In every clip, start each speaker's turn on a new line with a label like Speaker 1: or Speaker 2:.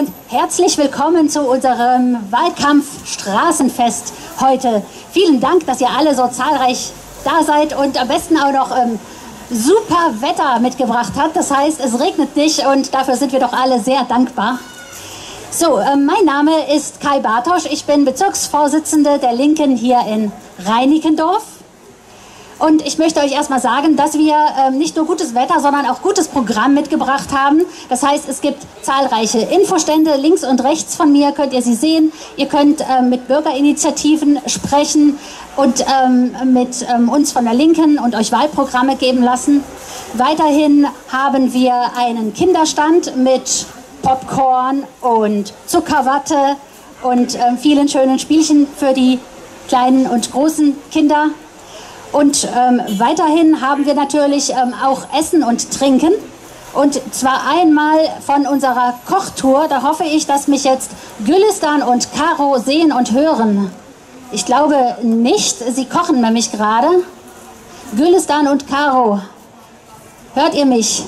Speaker 1: und herzlich willkommen zu unserem Wahlkampf-Straßenfest heute. Vielen Dank, dass ihr alle so zahlreich da seid und am besten auch noch ähm, super Wetter mitgebracht habt. Das heißt, es regnet nicht und dafür sind wir doch alle sehr dankbar. So, äh, mein Name ist Kai Bartosch. Ich bin Bezirksvorsitzende der Linken hier in Reinickendorf. Und ich möchte euch erstmal sagen, dass wir ähm, nicht nur gutes Wetter, sondern auch gutes Programm mitgebracht haben. Das heißt, es gibt zahlreiche Infostände links und rechts von mir, könnt ihr sie sehen. Ihr könnt ähm, mit Bürgerinitiativen sprechen und ähm, mit ähm, uns von der Linken und euch Wahlprogramme geben lassen. Weiterhin haben wir einen Kinderstand mit Popcorn und Zuckerwatte und ähm, vielen schönen Spielchen für die kleinen und großen Kinder. Und ähm, weiterhin haben wir natürlich ähm, auch Essen und Trinken. Und zwar einmal von unserer Kochtour. Da hoffe ich, dass mich jetzt Gülistan und Caro sehen und hören. Ich glaube nicht. Sie kochen nämlich gerade. Gülistan und Caro, hört ihr mich?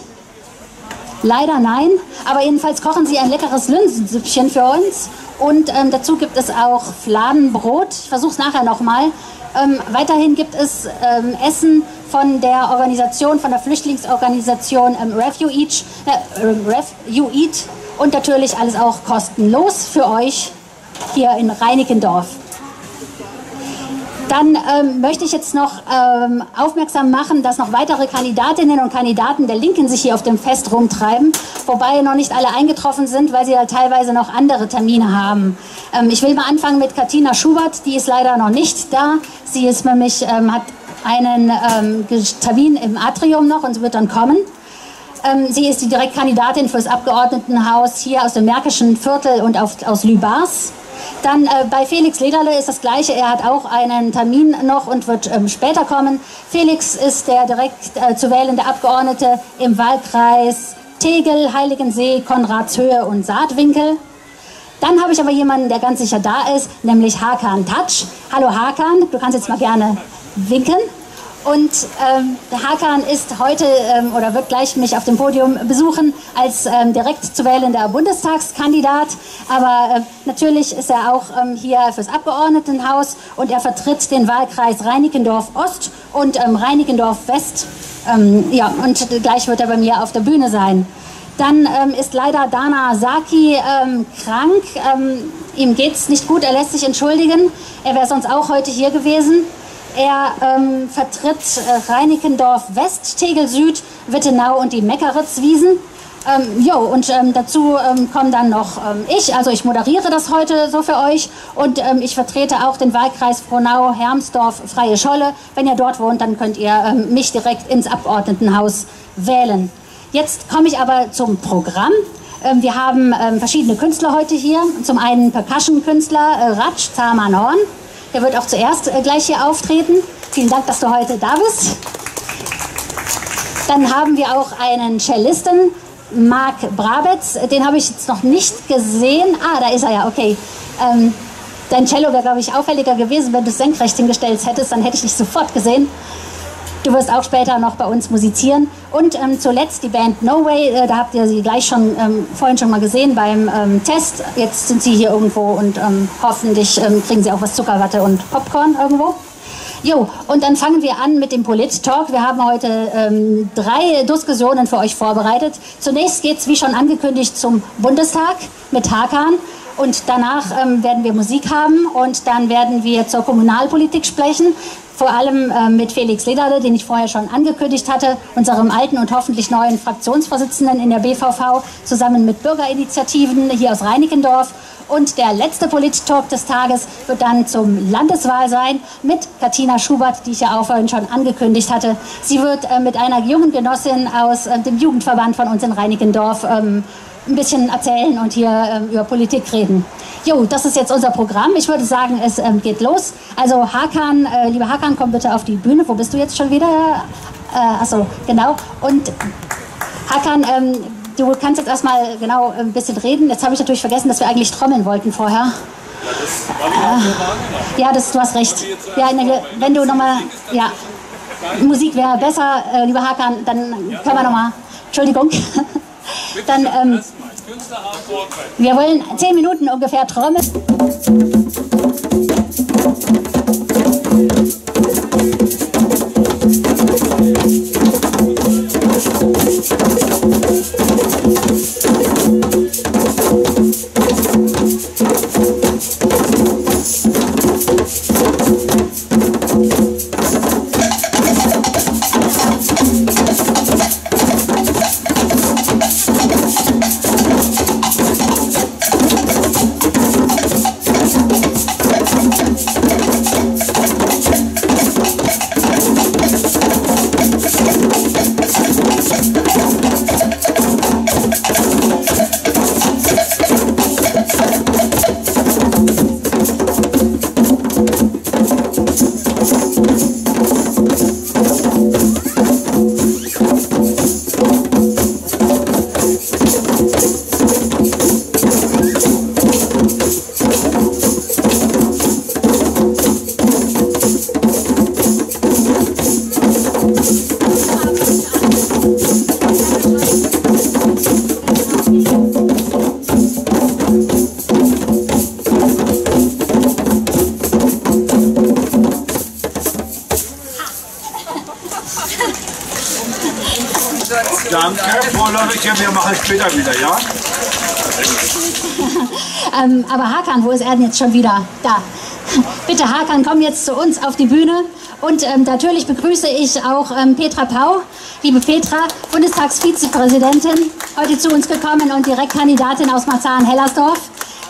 Speaker 1: Leider nein. Aber jedenfalls kochen sie ein leckeres Linsensüppchen für uns. Und ähm, dazu gibt es auch Fladenbrot. Ich versuche es nachher nochmal. Ähm, weiterhin gibt es ähm, Essen von der Organisation, von der Flüchtlingsorganisation ähm, Refugee, äh, Refugee und natürlich alles auch kostenlos für euch hier in Reinickendorf. Dann ähm, möchte ich jetzt noch ähm, aufmerksam machen, dass noch weitere Kandidatinnen und Kandidaten der Linken sich hier auf dem Fest rumtreiben, wobei noch nicht alle eingetroffen sind, weil sie ja teilweise noch andere Termine haben. Ähm, ich will mal anfangen mit Katina Schubert, die ist leider noch nicht da. Sie ist nämlich, ähm, hat einen ähm, Termin im Atrium noch und wird dann kommen. Ähm, sie ist die Direktkandidatin fürs Abgeordnetenhaus hier aus dem Märkischen Viertel und auf, aus Lübars. Dann äh, bei Felix Lederle ist das Gleiche. Er hat auch einen Termin noch und wird ähm, später kommen. Felix ist der direkt äh, zu wählende Abgeordnete im Wahlkreis Tegel, Heiligensee, Konradshöhe und Saatwinkel. Dann habe ich aber jemanden, der ganz sicher da ist, nämlich Hakan Tatsch. Hallo Hakan, du kannst jetzt mal gerne winken. Und ähm, Hakan ist heute ähm, oder wird gleich mich auf dem Podium besuchen als ähm, direkt zu wählender Bundestagskandidat. Aber äh, natürlich ist er auch ähm, hier fürs Abgeordnetenhaus und er vertritt den Wahlkreis Reinickendorf Ost und ähm, Reinickendorf West. Ähm, ja, und gleich wird er bei mir auf der Bühne sein. Dann ist leider Dana Saki krank. ihm geht es nicht gut, er lässt sich entschuldigen. Er wäre sonst auch heute hier gewesen. Er ähm, vertritt äh, Reinickendorf West, Tegel Süd, Wittenau und die Meckeritzwiesen. Ähm, jo, und ähm, dazu ähm, kommen dann noch ähm, ich, also ich moderiere das heute so für euch und ähm, ich vertrete auch den Wahlkreis Frohnau, Hermsdorf, Freie Scholle. Wenn ihr dort wohnt, dann könnt ihr ähm, mich direkt ins Abgeordnetenhaus wählen. Jetzt komme ich aber zum Programm. wir haben verschiedene Künstler heute hier. Zum einen Percussion-Künstler äh, Ratsch Zahman Horn. Der wird auch zuerst äh, gleich hier auftreten. Vielen Dank, dass du heute da bist. Dann haben wir auch einen Cellisten, Marc Brabetz. Den habe ich jetzt noch nicht gesehen. Ah, da ist er ja, okay. Ähm, dein Cello wäre, glaube ich, auffälliger gewesen, wenn du es senkrecht hingestellt hättest. Dann hätte ich dich sofort gesehen. Du wirst auch später noch bei uns musizieren. Und ähm, zuletzt die Band No Way, äh, da habt ihr sie gleich schon ähm, vorhin schon mal gesehen beim ähm, Test. Jetzt sind sie hier irgendwo und ähm, hoffentlich ähm, kriegen sie auch was Zuckerwatte und Popcorn irgendwo. Jo, und dann fangen wir an mit dem Polit-Talk. Wir haben heute ähm, drei Diskussionen für euch vorbereitet. Zunächst geht es, wie schon angekündigt, zum Bundestag mit Hakan. Und danach ähm, werden wir Musik haben und dann werden wir zur Kommunalpolitik sprechen vor allem äh, mit Felix Lederle, den ich vorher schon angekündigt hatte, unserem alten und hoffentlich neuen Fraktionsvorsitzenden in der BVV, zusammen mit Bürgerinitiativen hier aus Reinickendorf. Und der letzte Polit-Talk des Tages wird dann zum Landeswahl sein mit Katina Schubert, die ich ja auch vorhin schon angekündigt hatte. Sie wird äh, mit einer jungen Genossin aus äh, dem Jugendverband von uns in Reinickendorf ähm, ein bisschen erzählen und hier ähm, über Politik reden. Jo, das ist jetzt unser Programm. Ich würde sagen, es ähm, geht los. Also Hakan, äh, lieber Hakan, komm bitte auf die Bühne. Wo bist du jetzt schon wieder? Äh, achso, genau. Und Hakan, ähm, du kannst jetzt erstmal genau ein bisschen reden. Jetzt habe ich natürlich vergessen, dass wir eigentlich trommeln wollten vorher. Äh, ja, das, du hast recht. Ja, wenn du nochmal, ja, Musik wäre besser, äh, lieber Hakan, dann können wir nochmal, Entschuldigung, dann, ähm, Wir wollen zehn Minuten ungefähr trommeln.
Speaker 2: Loricke, wir machen später wieder, ja?
Speaker 1: ähm, aber Hakan, wo ist er denn jetzt schon wieder? Da. Bitte Hakan, komm jetzt zu uns auf die Bühne. Und ähm, natürlich begrüße ich auch ähm, Petra Pau. Liebe Petra, Bundestagsvizepräsidentin, heute zu uns gekommen und Direktkandidatin aus Marzahn-Hellersdorf.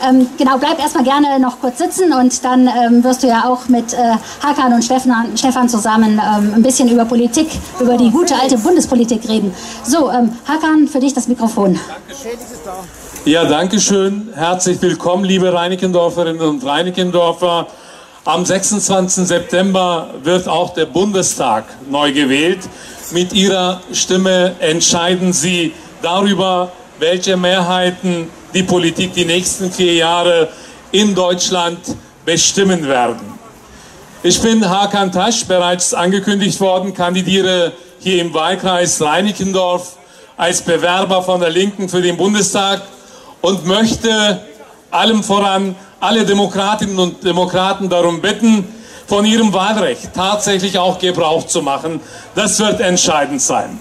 Speaker 1: Ähm, genau, bleib erstmal gerne noch kurz sitzen und dann ähm, wirst du ja auch mit äh, Hakan und Stefan, Stefan zusammen ähm, ein bisschen über Politik, über die gute alte Bundespolitik reden. So, ähm, Hakan, für dich das Mikrofon.
Speaker 3: Ja, danke schön. Herzlich willkommen, liebe Reinickendorferinnen und Reinickendorfer. Am 26. September wird auch der Bundestag neu gewählt. Mit Ihrer Stimme entscheiden Sie darüber, welche Mehrheiten die Politik die nächsten vier Jahre in Deutschland bestimmen werden. Ich bin Hakan Tasch, bereits angekündigt worden, kandidiere hier im Wahlkreis Reinickendorf als Bewerber von der Linken für den Bundestag und möchte allem voran alle Demokratinnen und Demokraten darum bitten, von ihrem Wahlrecht tatsächlich auch Gebrauch zu machen. Das wird entscheidend sein.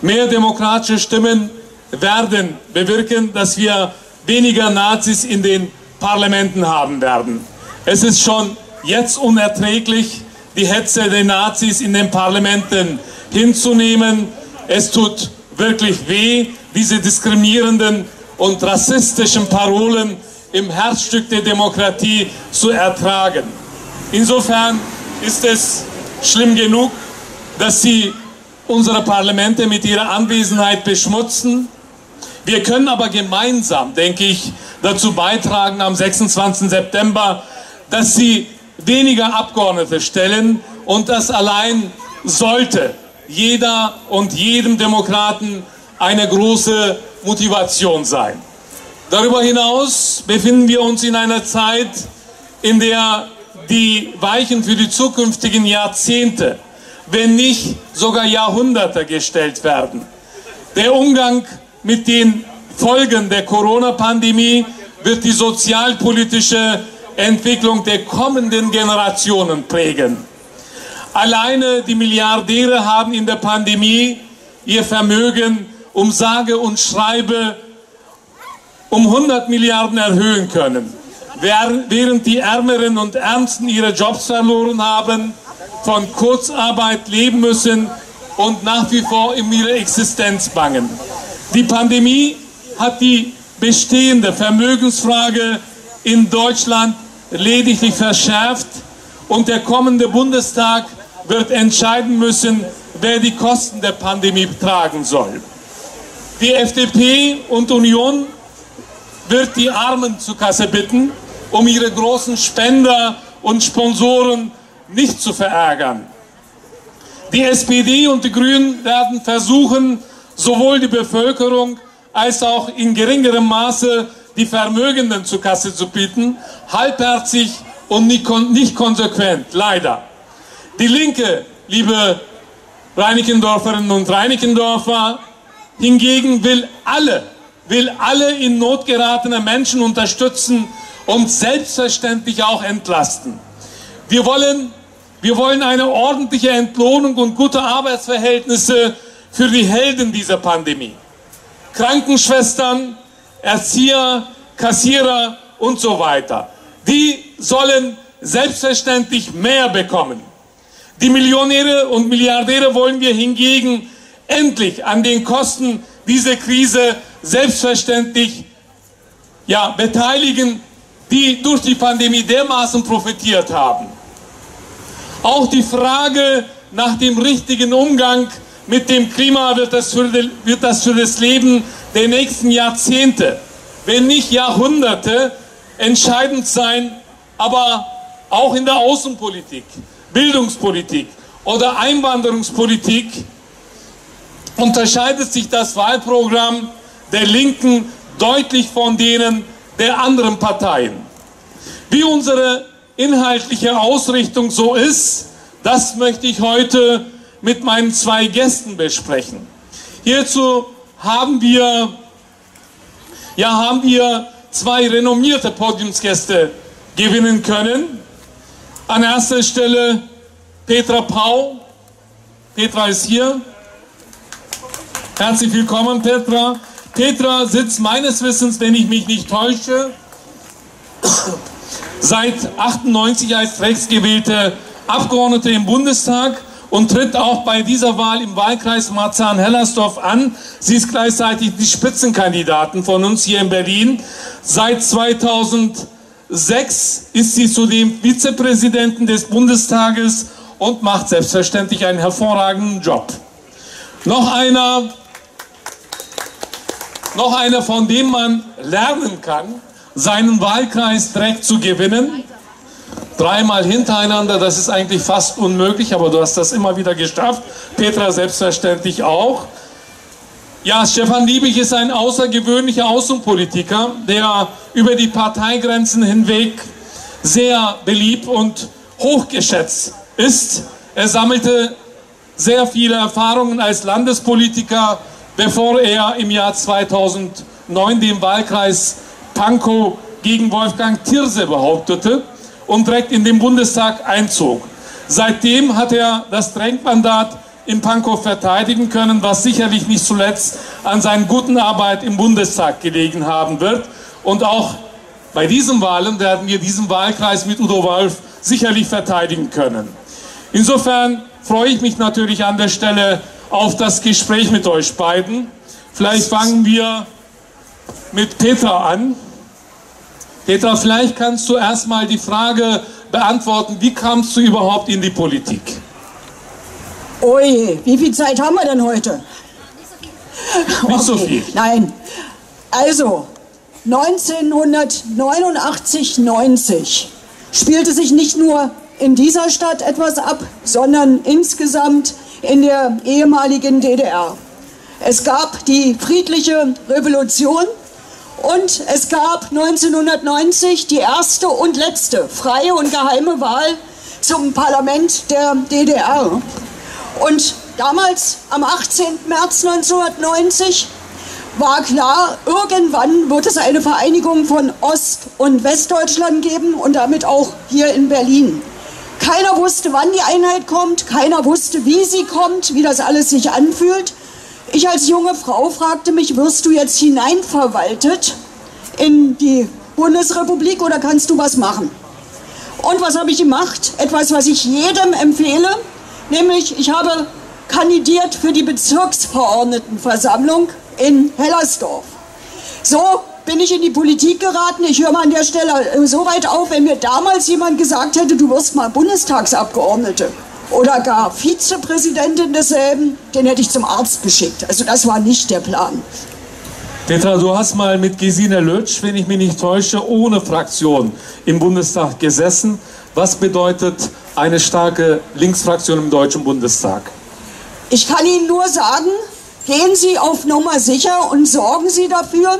Speaker 3: Mehr demokratische Stimmen werden bewirken, dass wir weniger Nazis in den Parlamenten haben werden. Es ist schon jetzt unerträglich, die Hetze der Nazis in den Parlamenten hinzunehmen. Es tut wirklich weh, diese diskriminierenden und rassistischen Parolen im Herzstück der Demokratie zu ertragen. Insofern ist es schlimm genug, dass sie unsere Parlamente mit ihrer Anwesenheit beschmutzen, wir können aber gemeinsam, denke ich, dazu beitragen am 26. September, dass Sie weniger Abgeordnete stellen und das allein sollte jeder und jedem Demokraten eine große Motivation sein. Darüber hinaus befinden wir uns in einer Zeit, in der die Weichen für die zukünftigen Jahrzehnte, wenn nicht sogar Jahrhunderte gestellt werden. Der Umgang mit den Folgen der Corona-Pandemie wird die sozialpolitische Entwicklung der kommenden Generationen prägen. Alleine die Milliardäre haben in der Pandemie ihr Vermögen um sage und schreibe um 100 Milliarden erhöhen können, während die Ärmeren und Ärmsten ihre Jobs verloren haben, von Kurzarbeit leben müssen und nach wie vor um ihre Existenz bangen. Die Pandemie hat die bestehende Vermögensfrage in Deutschland lediglich verschärft und der kommende Bundestag wird entscheiden müssen, wer die Kosten der Pandemie tragen soll. Die FDP und Union wird die Armen zur Kasse bitten, um ihre großen Spender und Sponsoren nicht zu verärgern. Die SPD und die Grünen werden versuchen, sowohl die Bevölkerung als auch in geringerem Maße die Vermögenden zur Kasse zu bieten, halbherzig und nicht konsequent, leider. Die Linke, liebe Reinickendorferinnen und Reinickendorfer, hingegen will alle will alle in Not geratene Menschen unterstützen und selbstverständlich auch entlasten. Wir wollen, wir wollen eine ordentliche Entlohnung und gute Arbeitsverhältnisse für die Helden dieser Pandemie. Krankenschwestern, Erzieher, Kassierer und so weiter. Die sollen selbstverständlich mehr bekommen. Die Millionäre und Milliardäre wollen wir hingegen endlich an den Kosten dieser Krise selbstverständlich ja, beteiligen, die durch die Pandemie dermaßen profitiert haben. Auch die Frage nach dem richtigen Umgang mit dem Klima wird das für, wird das, für das Leben der nächsten Jahrzehnte, wenn nicht Jahrhunderte, entscheidend sein, aber auch in der Außenpolitik, Bildungspolitik oder Einwanderungspolitik unterscheidet sich das Wahlprogramm der Linken deutlich von denen der anderen Parteien. Wie unsere inhaltliche Ausrichtung so ist, das möchte ich heute mit meinen zwei Gästen besprechen. Hierzu haben wir, ja, haben wir zwei renommierte Podiumsgäste gewinnen können. An erster Stelle Petra Pau. Petra ist hier. Herzlich willkommen, Petra. Petra sitzt meines Wissens, wenn ich mich nicht täusche, seit 98 als rechtsgewählte Abgeordnete im Bundestag und tritt auch bei dieser Wahl im Wahlkreis Marzahn-Hellersdorf an. Sie ist gleichzeitig die Spitzenkandidatin von uns hier in Berlin. Seit 2006 ist sie zudem Vizepräsidentin des Bundestages und macht selbstverständlich einen hervorragenden Job. Noch einer noch einer, von dem man lernen kann, seinen Wahlkreis direkt zu gewinnen. Dreimal hintereinander, das ist eigentlich fast unmöglich, aber du hast das immer wieder geschafft. Petra selbstverständlich auch. Ja, Stefan Liebig ist ein außergewöhnlicher Außenpolitiker, der über die Parteigrenzen hinweg sehr beliebt und hochgeschätzt ist. Er sammelte sehr viele Erfahrungen als Landespolitiker, bevor er im Jahr 2009 den Wahlkreis Pankow gegen Wolfgang Thierse behauptete und direkt in den Bundestag einzog. Seitdem hat er das Drängmandat in Pankow verteidigen können, was sicherlich nicht zuletzt an seiner guten Arbeit im Bundestag gelegen haben wird. Und auch bei diesen Wahlen werden wir diesen Wahlkreis mit Udo Wolf sicherlich verteidigen können. Insofern freue ich mich natürlich an der Stelle auf das Gespräch mit euch beiden. Vielleicht fangen wir mit Petra an. Petra, vielleicht kannst du erstmal die Frage beantworten, wie kamst du überhaupt in die Politik?
Speaker 4: Ui, wie viel Zeit haben wir denn heute?
Speaker 3: Nicht okay. so viel.
Speaker 4: Nein. Also, 1989, 90 spielte sich nicht nur in dieser Stadt etwas ab, sondern insgesamt in der ehemaligen DDR. Es gab die friedliche Revolution und es gab 1990 die erste und letzte freie und geheime Wahl zum Parlament der DDR. Und damals, am 18. März 1990, war klar, irgendwann wird es eine Vereinigung von Ost- und Westdeutschland geben und damit auch hier in Berlin. Keiner wusste, wann die Einheit kommt, keiner wusste, wie sie kommt, wie das alles sich anfühlt. Ich als junge Frau fragte mich, wirst du jetzt hineinverwaltet in die Bundesrepublik oder kannst du was machen? Und was habe ich gemacht? Etwas, was ich jedem empfehle, nämlich ich habe kandidiert für die Bezirksverordnetenversammlung in Hellersdorf. So bin ich in die Politik geraten. Ich höre mal an der Stelle so weit auf, wenn mir damals jemand gesagt hätte, du wirst mal Bundestagsabgeordnete oder gar Vizepräsidentin desselben, den hätte ich zum Arzt geschickt. Also das war nicht der Plan.
Speaker 3: Petra, du hast mal mit Gesine Lötsch, wenn ich mich nicht täusche, ohne Fraktion im Bundestag gesessen. Was bedeutet eine starke Linksfraktion im Deutschen Bundestag?
Speaker 4: Ich kann Ihnen nur sagen, gehen Sie auf Nummer sicher und sorgen Sie dafür,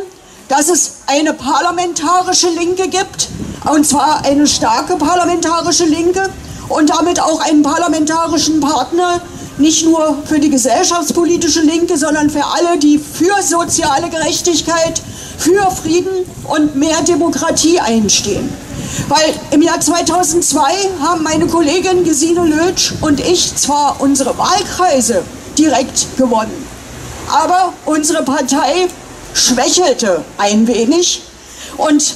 Speaker 4: dass es eine parlamentarische Linke gibt, und zwar eine starke parlamentarische Linke und damit auch einen parlamentarischen Partner, nicht nur für die gesellschaftspolitische Linke, sondern für alle, die für soziale Gerechtigkeit, für Frieden und mehr Demokratie einstehen. Weil im Jahr 2002 haben meine Kollegin Gesine Lötsch und ich zwar unsere Wahlkreise direkt gewonnen, aber unsere Partei schwächelte ein wenig und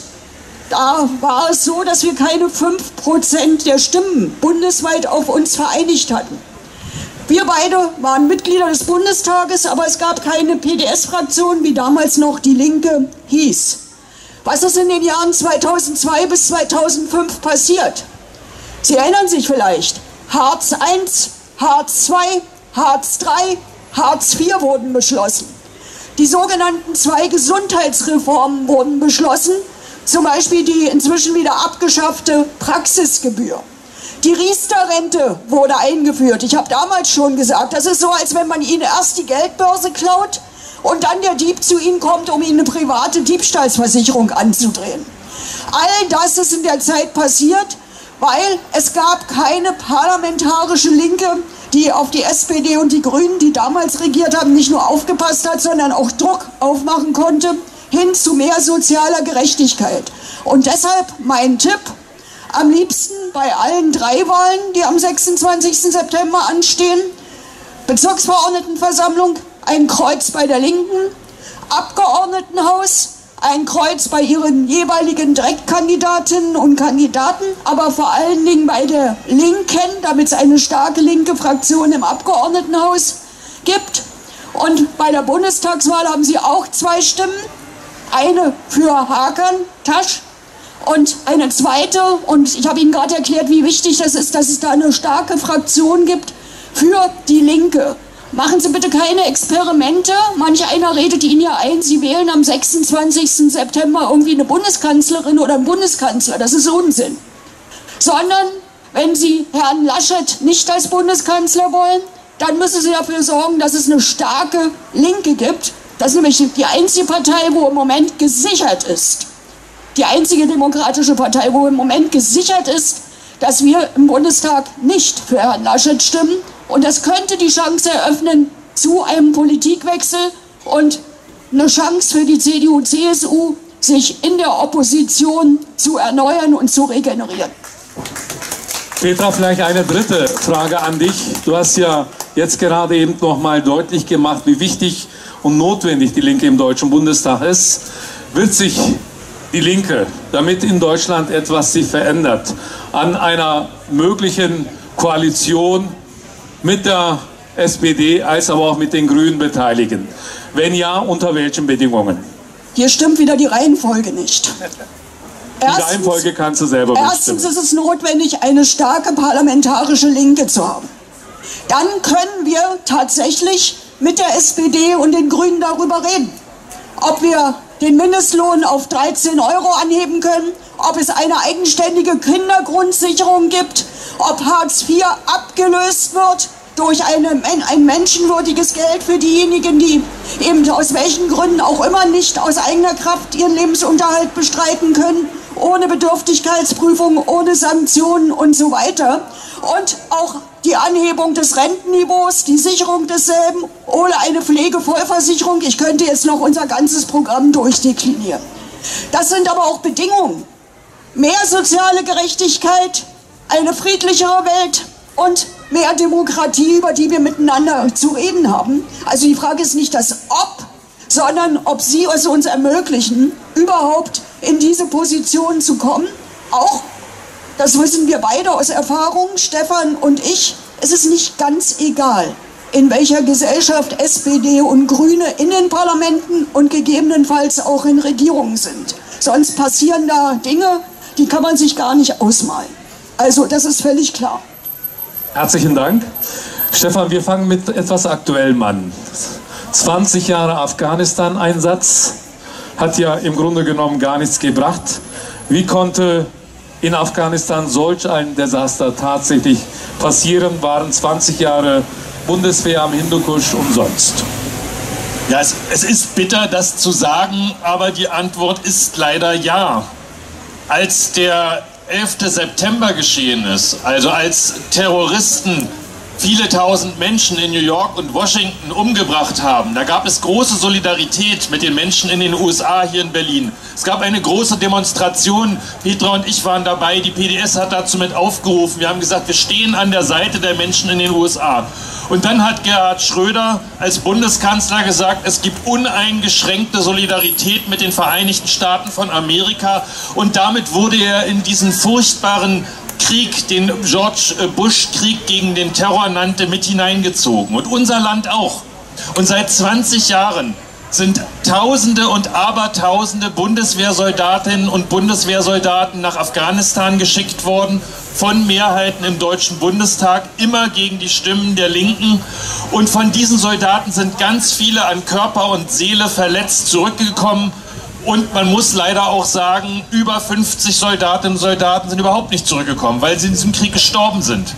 Speaker 4: da war es so, dass wir keine 5% der Stimmen bundesweit auf uns vereinigt hatten. Wir beide waren Mitglieder des Bundestages, aber es gab keine PDS-Fraktion, wie damals noch die Linke hieß. Was ist in den Jahren 2002 bis 2005 passiert? Sie erinnern sich vielleicht. Hartz I, Hartz II, Hartz III, Hartz IV wurden beschlossen. Die sogenannten zwei Gesundheitsreformen wurden beschlossen, zum Beispiel die inzwischen wieder abgeschaffte Praxisgebühr. Die Riester-Rente wurde eingeführt. Ich habe damals schon gesagt, das ist so, als wenn man Ihnen erst die Geldbörse klaut und dann der Dieb zu Ihnen kommt, um Ihnen eine private Diebstahlsversicherung anzudrehen. All das ist in der Zeit passiert, weil es gab keine parlamentarische Linke, die auf die SPD und die Grünen, die damals regiert haben, nicht nur aufgepasst hat, sondern auch Druck aufmachen konnte hin zu mehr sozialer Gerechtigkeit. Und deshalb mein Tipp, am liebsten bei allen drei Wahlen, die am 26. September anstehen, Bezirksverordnetenversammlung, ein Kreuz bei der Linken, Abgeordnetenhaus, ein Kreuz bei ihren jeweiligen Direktkandidatinnen und Kandidaten, aber vor allen Dingen bei der Linken, damit es eine starke linke Fraktion im Abgeordnetenhaus gibt. Und bei der Bundestagswahl haben sie auch zwei Stimmen. Eine für Hakan, Tasch, und eine zweite, und ich habe Ihnen gerade erklärt, wie wichtig das ist, dass es da eine starke Fraktion gibt für die Linke. Machen Sie bitte keine Experimente. Manch einer redet Ihnen ja ein, Sie wählen am 26. September irgendwie eine Bundeskanzlerin oder einen Bundeskanzler. Das ist Unsinn. Sondern, wenn Sie Herrn Laschet nicht als Bundeskanzler wollen, dann müssen Sie dafür sorgen, dass es eine starke Linke gibt. Das ist nämlich die einzige Partei, wo im Moment gesichert ist, die einzige demokratische Partei, wo im Moment gesichert ist, dass wir im Bundestag nicht für Herrn Laschet stimmen. Und das könnte die Chance eröffnen zu einem Politikwechsel und eine Chance für die CDU-CSU, sich in der Opposition zu erneuern und zu regenerieren.
Speaker 3: Petra, vielleicht eine dritte Frage an dich. Du hast ja jetzt gerade eben noch mal deutlich gemacht, wie wichtig und notwendig die Linke im Deutschen Bundestag ist. Wird sich die Linke, damit in Deutschland etwas sich verändert, an einer möglichen Koalition mit der SPD als aber auch mit den Grünen beteiligen? Wenn ja, unter welchen Bedingungen?
Speaker 4: Hier stimmt wieder die Reihenfolge nicht.
Speaker 3: Die erstens, Reihenfolge kannst du selber
Speaker 4: bestimmen. Erstens ist es notwendig, eine starke parlamentarische Linke zu haben. Dann können wir tatsächlich mit der SPD und den Grünen darüber reden, ob wir den Mindestlohn auf 13 Euro anheben können, ob es eine eigenständige Kindergrundsicherung gibt, ob Hartz IV abgelöst wird durch eine, ein menschenwürdiges Geld für diejenigen, die eben aus welchen Gründen auch immer nicht aus eigener Kraft ihren Lebensunterhalt bestreiten können, ohne Bedürftigkeitsprüfung, ohne Sanktionen und so weiter. Und auch die Anhebung des Rentenniveaus, die Sicherung desselben oder eine Pflegevollversicherung. Ich könnte jetzt noch unser ganzes Programm durchdeklinieren. Das sind aber auch Bedingungen. Mehr soziale Gerechtigkeit, eine friedlichere Welt und mehr Demokratie, über die wir miteinander zu reden haben. Also die Frage ist nicht das Ob, sondern ob Sie es uns ermöglichen, überhaupt in diese Position zu kommen. Auch, das wissen wir beide aus Erfahrung, Stefan und ich, es ist nicht ganz egal, in welcher Gesellschaft SPD und Grüne in den Parlamenten und gegebenenfalls auch in Regierungen sind. Sonst passieren da Dinge, die kann man sich gar nicht ausmalen. Also das ist völlig klar.
Speaker 3: Herzlichen Dank. Stefan, wir fangen mit etwas Aktuellem an. 20 Jahre Afghanistan-Einsatz hat ja im Grunde genommen gar nichts gebracht. Wie konnte in Afghanistan solch ein Desaster tatsächlich passieren? Waren 20 Jahre Bundeswehr am Hindukusch umsonst?
Speaker 5: Ja, es, es ist bitter, das zu sagen, aber die Antwort ist leider ja. Als der 11. September geschehen ist, also als Terroristen viele tausend Menschen in New York und Washington umgebracht haben. Da gab es große Solidarität mit den Menschen in den USA hier in Berlin. Es gab eine große Demonstration. Petra und ich waren dabei. Die PDS hat dazu mit aufgerufen. Wir haben gesagt, wir stehen an der Seite der Menschen in den USA. Und dann hat Gerhard Schröder als Bundeskanzler gesagt, es gibt uneingeschränkte Solidarität mit den Vereinigten Staaten von Amerika. Und damit wurde er in diesen furchtbaren Krieg, den George Bush Krieg gegen den Terror nannte, mit hineingezogen. Und unser Land auch. Und seit 20 Jahren sind Tausende und Abertausende Bundeswehrsoldatinnen und Bundeswehrsoldaten nach Afghanistan geschickt worden, von Mehrheiten im Deutschen Bundestag, immer gegen die Stimmen der Linken. Und von diesen Soldaten sind ganz viele an Körper und Seele verletzt zurückgekommen. Und man muss leider auch sagen, über 50 Soldatinnen und Soldaten sind überhaupt nicht zurückgekommen, weil sie in diesem Krieg gestorben sind.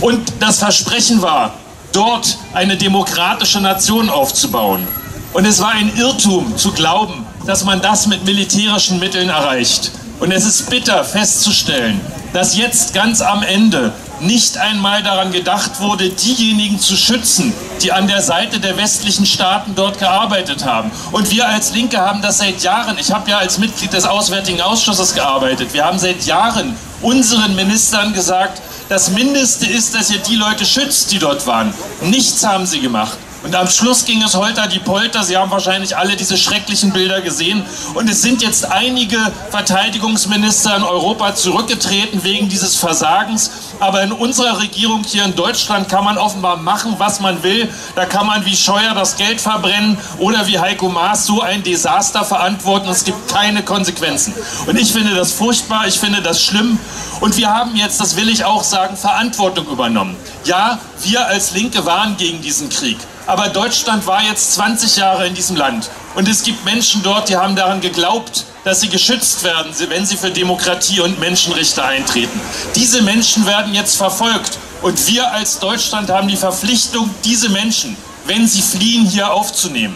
Speaker 5: Und das Versprechen war, dort eine demokratische Nation aufzubauen. Und es war ein Irrtum zu glauben, dass man das mit militärischen Mitteln erreicht. Und es ist bitter festzustellen, dass jetzt ganz am Ende nicht einmal daran gedacht wurde, diejenigen zu schützen, die an der Seite der westlichen Staaten dort gearbeitet haben. Und wir als Linke haben das seit Jahren, ich habe ja als Mitglied des Auswärtigen Ausschusses gearbeitet, wir haben seit Jahren unseren Ministern gesagt, das Mindeste ist, dass ihr die Leute schützt, die dort waren. Nichts haben sie gemacht. Und am Schluss ging es holter die Polter. Sie haben wahrscheinlich alle diese schrecklichen Bilder gesehen. Und es sind jetzt einige Verteidigungsminister in Europa zurückgetreten wegen dieses Versagens. Aber in unserer Regierung hier in Deutschland kann man offenbar machen, was man will. Da kann man wie Scheuer das Geld verbrennen oder wie Heiko Maas so ein Desaster verantworten. Es gibt keine Konsequenzen. Und ich finde das furchtbar. Ich finde das schlimm. Und wir haben jetzt, das will ich auch sagen, Verantwortung übernommen. Ja, wir als Linke waren gegen diesen Krieg. Aber Deutschland war jetzt 20 Jahre in diesem Land. Und es gibt Menschen dort, die haben daran geglaubt, dass sie geschützt werden, wenn sie für Demokratie und Menschenrechte eintreten. Diese Menschen werden jetzt verfolgt. Und wir als Deutschland haben die Verpflichtung, diese Menschen, wenn sie fliehen, hier aufzunehmen.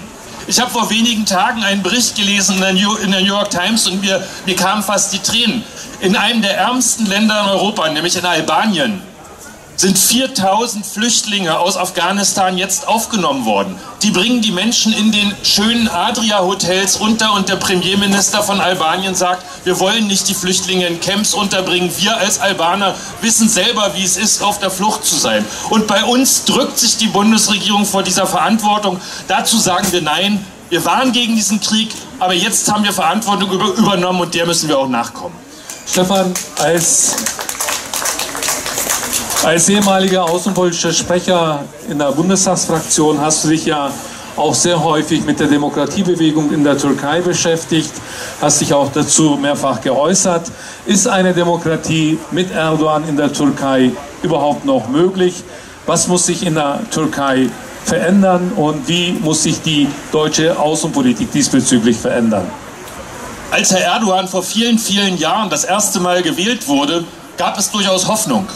Speaker 5: Ich habe vor wenigen Tagen einen Bericht gelesen in der New, in der New York Times und mir, mir kamen fast die Tränen. In einem der ärmsten Länder in Europa, nämlich in Albanien, sind 4000 Flüchtlinge aus Afghanistan jetzt aufgenommen worden. Die bringen die Menschen in den schönen Adria-Hotels unter und der Premierminister von Albanien sagt, wir wollen nicht die Flüchtlinge in Camps unterbringen. Wir als Albaner wissen selber, wie es ist, auf der Flucht zu sein. Und bei uns drückt sich die Bundesregierung vor dieser Verantwortung. Dazu sagen wir Nein. Wir waren gegen diesen Krieg, aber jetzt haben wir Verantwortung übernommen und der müssen wir auch nachkommen.
Speaker 3: Stefan, als als ehemaliger außenpolitischer Sprecher in der Bundestagsfraktion hast du dich ja auch sehr häufig mit der Demokratiebewegung in der Türkei beschäftigt, hast dich auch dazu mehrfach geäußert. Ist eine Demokratie mit Erdogan in der Türkei überhaupt noch möglich? Was muss sich in der Türkei verändern und wie muss sich die deutsche Außenpolitik diesbezüglich verändern?
Speaker 5: Als Herr Erdogan vor vielen, vielen Jahren das erste Mal gewählt wurde, gab es durchaus Hoffnung.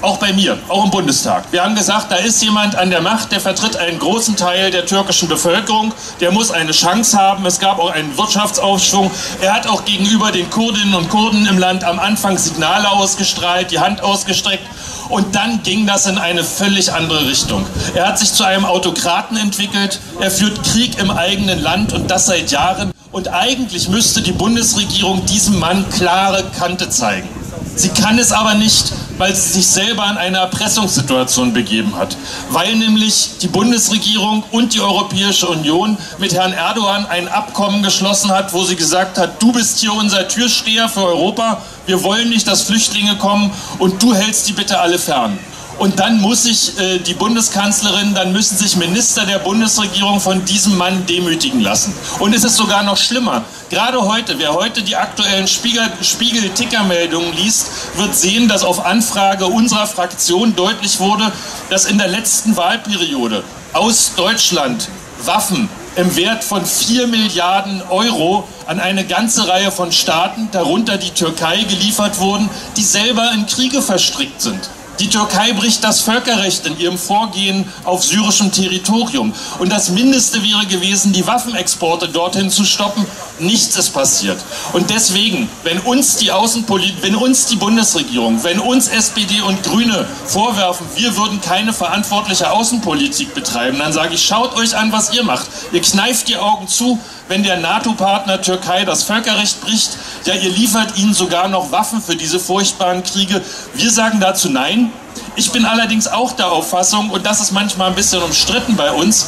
Speaker 5: Auch bei mir, auch im Bundestag. Wir haben gesagt, da ist jemand an der Macht, der vertritt einen großen Teil der türkischen Bevölkerung, der muss eine Chance haben. Es gab auch einen Wirtschaftsaufschwung. Er hat auch gegenüber den Kurdinnen und Kurden im Land am Anfang Signale ausgestrahlt, die Hand ausgestreckt. Und dann ging das in eine völlig andere Richtung. Er hat sich zu einem Autokraten entwickelt. Er führt Krieg im eigenen Land und das seit Jahren. Und eigentlich müsste die Bundesregierung diesem Mann klare Kante zeigen. Sie kann es aber nicht, weil sie sich selber in eine Erpressungssituation begeben hat. Weil nämlich die Bundesregierung und die Europäische Union mit Herrn Erdogan ein Abkommen geschlossen hat, wo sie gesagt hat, du bist hier unser Türsteher für Europa, wir wollen nicht, dass Flüchtlinge kommen und du hältst die bitte alle fern. Und dann muss sich äh, die Bundeskanzlerin, dann müssen sich Minister der Bundesregierung von diesem Mann demütigen lassen. Und es ist sogar noch schlimmer. Gerade heute, wer heute die aktuellen Spiegel-Ticker-Meldungen liest, wird sehen, dass auf Anfrage unserer Fraktion deutlich wurde, dass in der letzten Wahlperiode aus Deutschland Waffen im Wert von 4 Milliarden Euro an eine ganze Reihe von Staaten, darunter die Türkei, geliefert wurden, die selber in Kriege verstrickt sind. Die Türkei bricht das Völkerrecht in ihrem Vorgehen auf syrischem Territorium. Und das Mindeste wäre gewesen, die Waffenexporte dorthin zu stoppen. Nichts ist passiert. Und deswegen, wenn uns die Außenpolitik, wenn uns die Bundesregierung, wenn uns SPD und Grüne vorwerfen, wir würden keine verantwortliche Außenpolitik betreiben, dann sage ich, schaut euch an, was ihr macht. Ihr kneift die Augen zu, wenn der NATO-Partner Türkei das Völkerrecht bricht. Ja, ihr liefert ihnen sogar noch Waffen für diese furchtbaren Kriege. Wir sagen dazu nein. Ich bin allerdings auch der Auffassung, und das ist manchmal ein bisschen umstritten bei uns,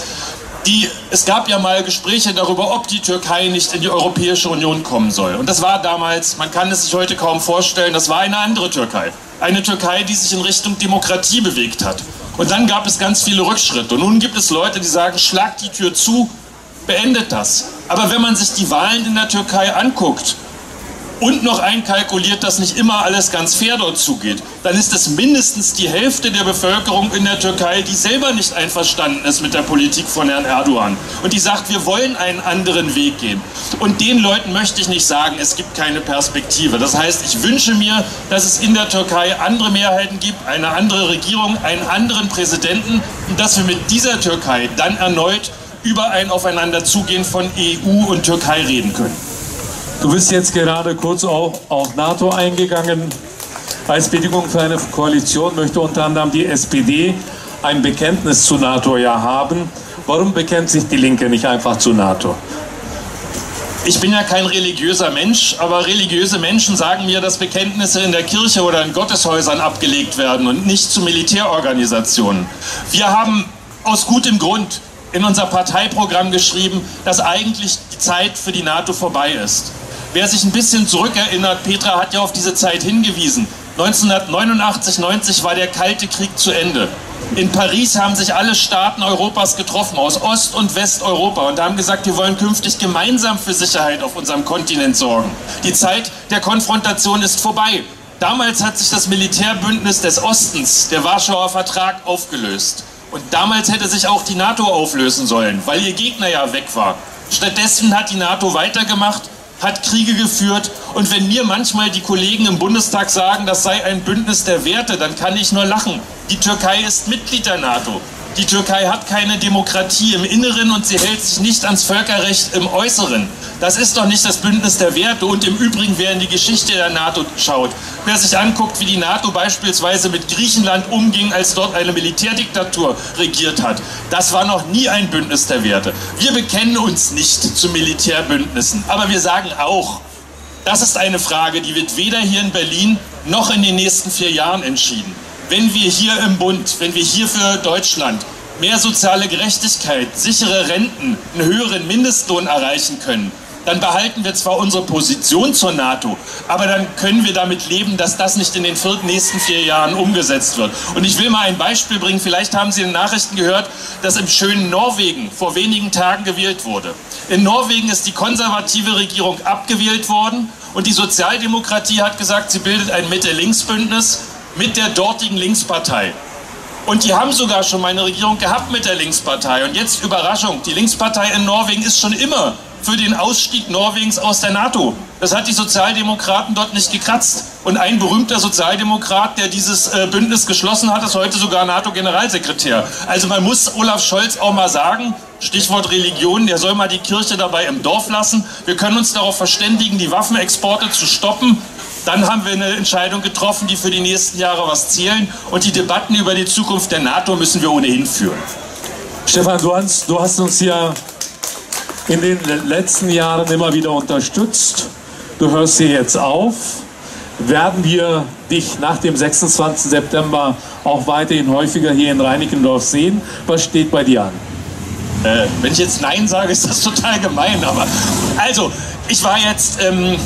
Speaker 5: die, es gab ja mal Gespräche darüber, ob die Türkei nicht in die Europäische Union kommen soll. Und das war damals, man kann es sich heute kaum vorstellen, das war eine andere Türkei. Eine Türkei, die sich in Richtung Demokratie bewegt hat. Und dann gab es ganz viele Rückschritte. Und nun gibt es Leute, die sagen, schlagt die Tür zu, beendet das. Aber wenn man sich die Wahlen in der Türkei anguckt, und noch einkalkuliert, dass nicht immer alles ganz fair dort zugeht, dann ist es mindestens die Hälfte der Bevölkerung in der Türkei, die selber nicht einverstanden ist mit der Politik von Herrn Erdogan und die sagt, wir wollen einen anderen Weg gehen. Und den Leuten möchte ich nicht sagen, es gibt keine Perspektive. Das heißt, ich wünsche mir, dass es in der Türkei andere Mehrheiten gibt, eine andere Regierung, einen anderen Präsidenten und dass wir mit dieser Türkei dann erneut über ein Aufeinanderzugehen von EU und Türkei reden können.
Speaker 3: Du bist jetzt gerade kurz auch auf NATO eingegangen. Als Bedingung für eine Koalition möchte unter anderem die SPD ein Bekenntnis zu NATO ja haben. Warum bekennt sich die Linke nicht einfach zu NATO?
Speaker 5: Ich bin ja kein religiöser Mensch, aber religiöse Menschen sagen mir, dass Bekenntnisse in der Kirche oder in Gotteshäusern abgelegt werden und nicht zu Militärorganisationen. Wir haben aus gutem Grund in unser Parteiprogramm geschrieben, dass eigentlich die Zeit für die NATO vorbei ist. Wer sich ein bisschen zurückerinnert, Petra hat ja auf diese Zeit hingewiesen. 1989, 90 war der Kalte Krieg zu Ende. In Paris haben sich alle Staaten Europas getroffen, aus Ost- und Westeuropa, und haben gesagt, wir wollen künftig gemeinsam für Sicherheit auf unserem Kontinent sorgen. Die Zeit der Konfrontation ist vorbei. Damals hat sich das Militärbündnis des Ostens, der Warschauer Vertrag, aufgelöst. Und damals hätte sich auch die NATO auflösen sollen, weil ihr Gegner ja weg war. Stattdessen hat die NATO weitergemacht hat Kriege geführt. Und wenn mir manchmal die Kollegen im Bundestag sagen, das sei ein Bündnis der Werte, dann kann ich nur lachen. Die Türkei ist Mitglied der NATO. Die Türkei hat keine Demokratie im Inneren und sie hält sich nicht ans Völkerrecht im Äußeren. Das ist doch nicht das Bündnis der Werte. Und im Übrigen, wer in die Geschichte der NATO schaut, wer sich anguckt, wie die NATO beispielsweise mit Griechenland umging, als dort eine Militärdiktatur regiert hat, das war noch nie ein Bündnis der Werte. Wir bekennen uns nicht zu Militärbündnissen, aber wir sagen auch, das ist eine Frage, die wird weder hier in Berlin noch in den nächsten vier Jahren entschieden wenn wir hier im Bund, wenn wir hier für Deutschland mehr soziale Gerechtigkeit, sichere Renten, einen höheren Mindestlohn erreichen können, dann behalten wir zwar unsere Position zur NATO, aber dann können wir damit leben, dass das nicht in den nächsten vier Jahren umgesetzt wird. Und ich will mal ein Beispiel bringen. Vielleicht haben Sie in den Nachrichten gehört, dass im schönen Norwegen vor wenigen Tagen gewählt wurde. In Norwegen ist die konservative Regierung abgewählt worden und die Sozialdemokratie hat gesagt, sie bildet ein Mitte-Links-Bündnis mit der dortigen Linkspartei. Und die haben sogar schon mal eine Regierung gehabt mit der Linkspartei. Und jetzt Überraschung, die Linkspartei in Norwegen ist schon immer für den Ausstieg Norwegens aus der NATO. Das hat die Sozialdemokraten dort nicht gekratzt. Und ein berühmter Sozialdemokrat, der dieses äh, Bündnis geschlossen hat, ist heute sogar NATO-Generalsekretär. Also man muss Olaf Scholz auch mal sagen, Stichwort Religion, der soll mal die Kirche dabei im Dorf lassen. Wir können uns darauf verständigen, die Waffenexporte zu stoppen. Dann haben wir eine Entscheidung getroffen, die für die nächsten Jahre was zählen. Und die Debatten über die Zukunft der NATO müssen wir ohnehin führen.
Speaker 3: Stefan, du hast, du hast uns ja in den letzten Jahren immer wieder unterstützt. Du hörst hier jetzt auf. Werden wir dich nach dem 26. September auch weiterhin häufiger hier in Reinickendorf sehen? Was steht bei dir an?
Speaker 5: Äh, wenn ich jetzt Nein sage, ist das total gemein. Aber also, ich war jetzt ähm,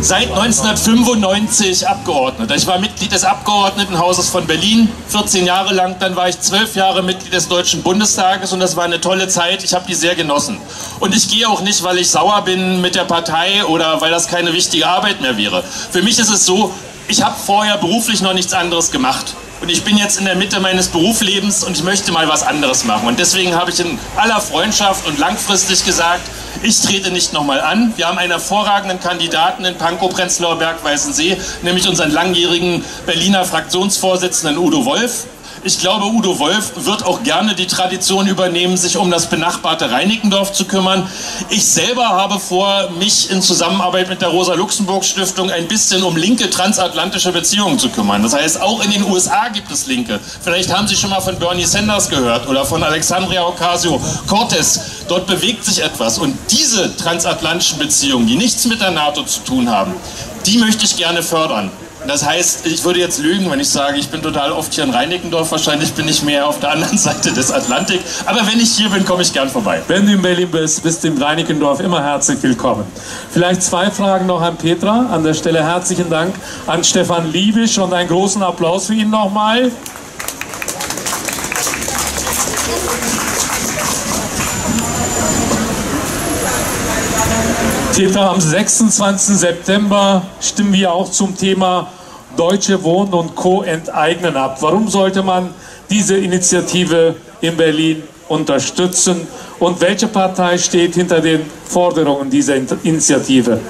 Speaker 5: seit 1995 Abgeordneter. Ich war Mitglied des Abgeordnetenhauses von Berlin, 14 Jahre lang. Dann war ich zwölf Jahre Mitglied des Deutschen Bundestages und das war eine tolle Zeit. Ich habe die sehr genossen. Und ich gehe auch nicht, weil ich sauer bin mit der Partei oder weil das keine wichtige Arbeit mehr wäre. Für mich ist es so, ich habe vorher beruflich noch nichts anderes gemacht. Und ich bin jetzt in der Mitte meines Berufslebens und ich möchte mal was anderes machen. Und deswegen habe ich in aller Freundschaft und langfristig gesagt, ich trete nicht nochmal an. Wir haben einen hervorragenden Kandidaten in Pankow, Prenzlauer Berg, Weißensee, nämlich unseren langjährigen Berliner Fraktionsvorsitzenden Udo Wolf. Ich glaube, Udo Wolf wird auch gerne die Tradition übernehmen, sich um das benachbarte Reinickendorf zu kümmern. Ich selber habe vor, mich in Zusammenarbeit mit der Rosa-Luxemburg-Stiftung ein bisschen um linke transatlantische Beziehungen zu kümmern. Das heißt, auch in den USA gibt es Linke. Vielleicht haben Sie schon mal von Bernie Sanders gehört oder von Alexandria Ocasio-Cortez. Dort bewegt sich etwas. Und diese transatlantischen Beziehungen, die nichts mit der NATO zu tun haben, die möchte ich gerne fördern. Das heißt, ich würde jetzt lügen, wenn ich sage, ich bin total oft hier in Reinickendorf. Wahrscheinlich bin ich mehr auf der anderen Seite des Atlantik. Aber wenn ich hier bin, komme ich gern vorbei.
Speaker 3: Wenn du in Berlin bist, bist du in Reinickendorf immer herzlich willkommen. Vielleicht zwei Fragen noch an Petra. An der Stelle herzlichen Dank an Stefan Liebisch und einen großen Applaus für ihn nochmal. Petra, am 26. September stimmen wir auch zum Thema Deutsche Wohnen und Co. enteignen ab. Warum sollte man diese Initiative in Berlin unterstützen und welche Partei steht hinter den Forderungen dieser Initiative?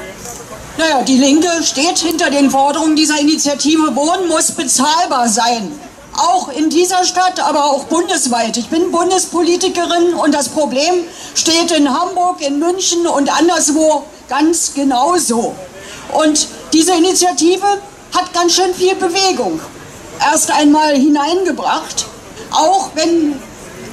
Speaker 4: Naja, die Linke steht hinter den Forderungen dieser Initiative. Wohnen muss bezahlbar sein. Auch in dieser Stadt, aber auch bundesweit. Ich bin Bundespolitikerin und das Problem steht in Hamburg, in München und anderswo ganz genauso. Und diese Initiative hat ganz schön viel Bewegung erst einmal hineingebracht, auch wenn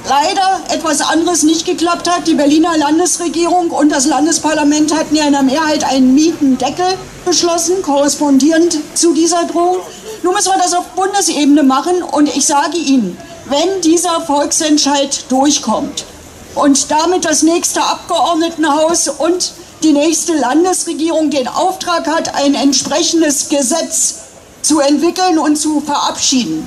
Speaker 4: leider etwas anderes nicht geklappt hat. Die Berliner Landesregierung und das Landesparlament hatten ja in der Mehrheit einen Mietendeckel beschlossen, korrespondierend zu dieser Drohung. Nun müssen wir das auf Bundesebene machen und ich sage Ihnen, wenn dieser Volksentscheid durchkommt und damit das nächste Abgeordnetenhaus und die nächste Landesregierung den Auftrag hat, ein entsprechendes Gesetz zu entwickeln und zu verabschieden,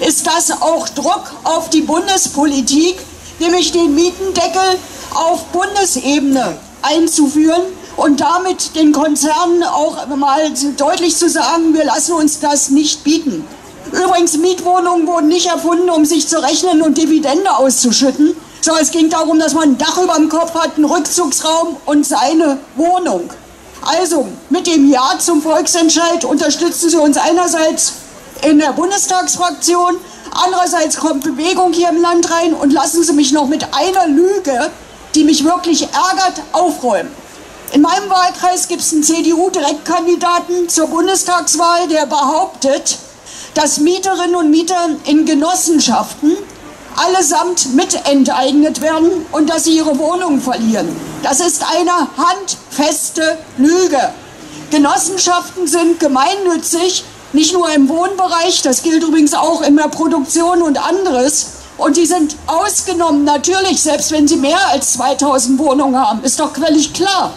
Speaker 4: ist das auch Druck auf die Bundespolitik, nämlich den Mietendeckel auf Bundesebene einzuführen und damit den Konzernen auch mal deutlich zu sagen, wir lassen uns das nicht bieten. Übrigens, Mietwohnungen wurden nicht erfunden, um sich zu rechnen und Dividende auszuschütten, so, es ging darum, dass man ein Dach über dem Kopf hat, einen Rückzugsraum und seine Wohnung. Also, mit dem Ja zum Volksentscheid unterstützen Sie uns einerseits in der Bundestagsfraktion, andererseits kommt Bewegung hier im Land rein und lassen Sie mich noch mit einer Lüge, die mich wirklich ärgert, aufräumen. In meinem Wahlkreis gibt es einen CDU-Direktkandidaten zur Bundestagswahl, der behauptet, dass Mieterinnen und Mieter in Genossenschaften allesamt mitenteignet werden und dass sie ihre Wohnung verlieren. Das ist eine handfeste Lüge. Genossenschaften sind gemeinnützig, nicht nur im Wohnbereich, das gilt übrigens auch in der Produktion und anderes. Und die sind ausgenommen, natürlich, selbst wenn sie mehr als 2000 Wohnungen haben, ist doch völlig klar.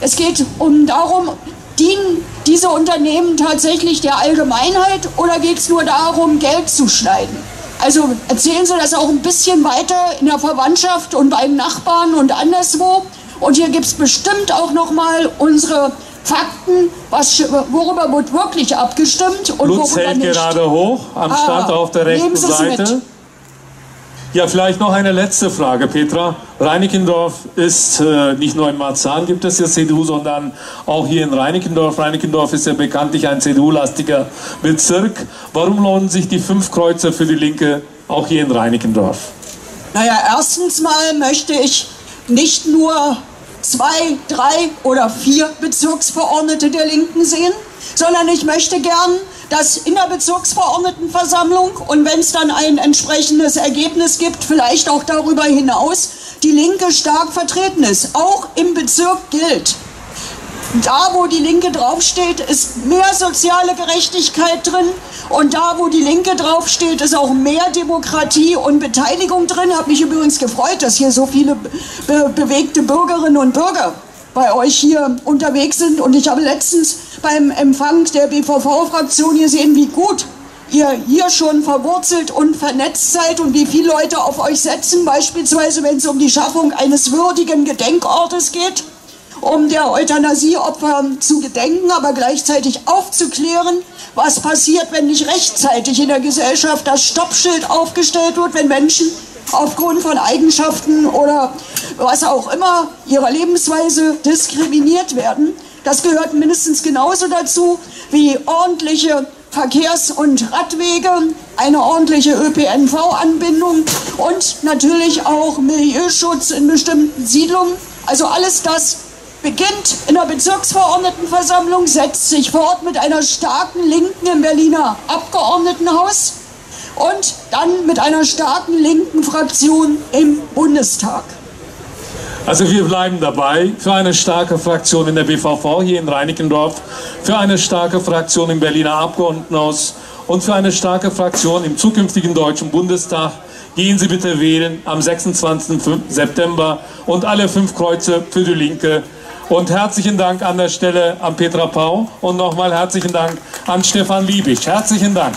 Speaker 4: Es geht um darum, dienen diese Unternehmen tatsächlich der Allgemeinheit oder geht es nur darum, Geld zu schneiden? Also erzählen Sie das auch ein bisschen weiter in der Verwandtschaft und beim Nachbarn und anderswo. Und hier gibt es bestimmt auch noch mal unsere Fakten, was, worüber wird wirklich abgestimmt
Speaker 3: und Lutz worüber hält nicht. gerade hoch am Stand ah, auf der rechten Seite. Mit. Ja, vielleicht noch eine letzte Frage, Petra. Reinickendorf ist äh, nicht nur in Marzahn gibt es ja CDU, sondern auch hier in Reinickendorf. Reinickendorf ist ja bekanntlich ein CDU-lastiger Bezirk. Warum lohnen sich die fünf Kreuzer für die Linke auch hier in Reinickendorf?
Speaker 4: Naja, erstens mal möchte ich nicht nur zwei, drei oder vier Bezirksverordnete der Linken sehen, sondern ich möchte gern dass in der Bezirksverordnetenversammlung und wenn es dann ein entsprechendes Ergebnis gibt, vielleicht auch darüber hinaus, die Linke stark vertreten ist. Auch im Bezirk gilt, da, wo die Linke draufsteht, ist mehr soziale Gerechtigkeit drin. Und da, wo die Linke draufsteht, ist auch mehr Demokratie und Beteiligung drin. Habe mich übrigens gefreut, dass hier so viele be bewegte Bürgerinnen und Bürger bei euch hier unterwegs sind. Und ich habe letztens beim Empfang der BVV-Fraktion gesehen, wie gut ihr hier schon verwurzelt und vernetzt seid und wie viele Leute auf euch setzen, beispielsweise wenn es um die Schaffung eines würdigen Gedenkortes geht, um der Euthanasieopfer zu gedenken, aber gleichzeitig aufzuklären, was passiert, wenn nicht rechtzeitig in der Gesellschaft das Stoppschild aufgestellt wird, wenn Menschen aufgrund von Eigenschaften oder was auch immer ihrer Lebensweise diskriminiert werden. Das gehört mindestens genauso dazu wie ordentliche Verkehrs- und Radwege, eine ordentliche ÖPNV-Anbindung und natürlich auch Milieuschutz in bestimmten Siedlungen. Also alles das beginnt in der Bezirksverordnetenversammlung, setzt sich fort mit einer starken Linken im Berliner Abgeordnetenhaus und dann mit einer starken linken Fraktion im Bundestag.
Speaker 3: Also wir bleiben dabei für eine starke Fraktion in der BVV hier in Reinickendorf, für eine starke Fraktion im Berliner Abgeordnetenhaus und für eine starke Fraktion im zukünftigen Deutschen Bundestag. Gehen Sie bitte wählen am 26. September und alle fünf Kreuze für die Linke. Und herzlichen Dank an der Stelle an Petra Pau und nochmal herzlichen Dank an Stefan Liebig. Herzlichen Dank.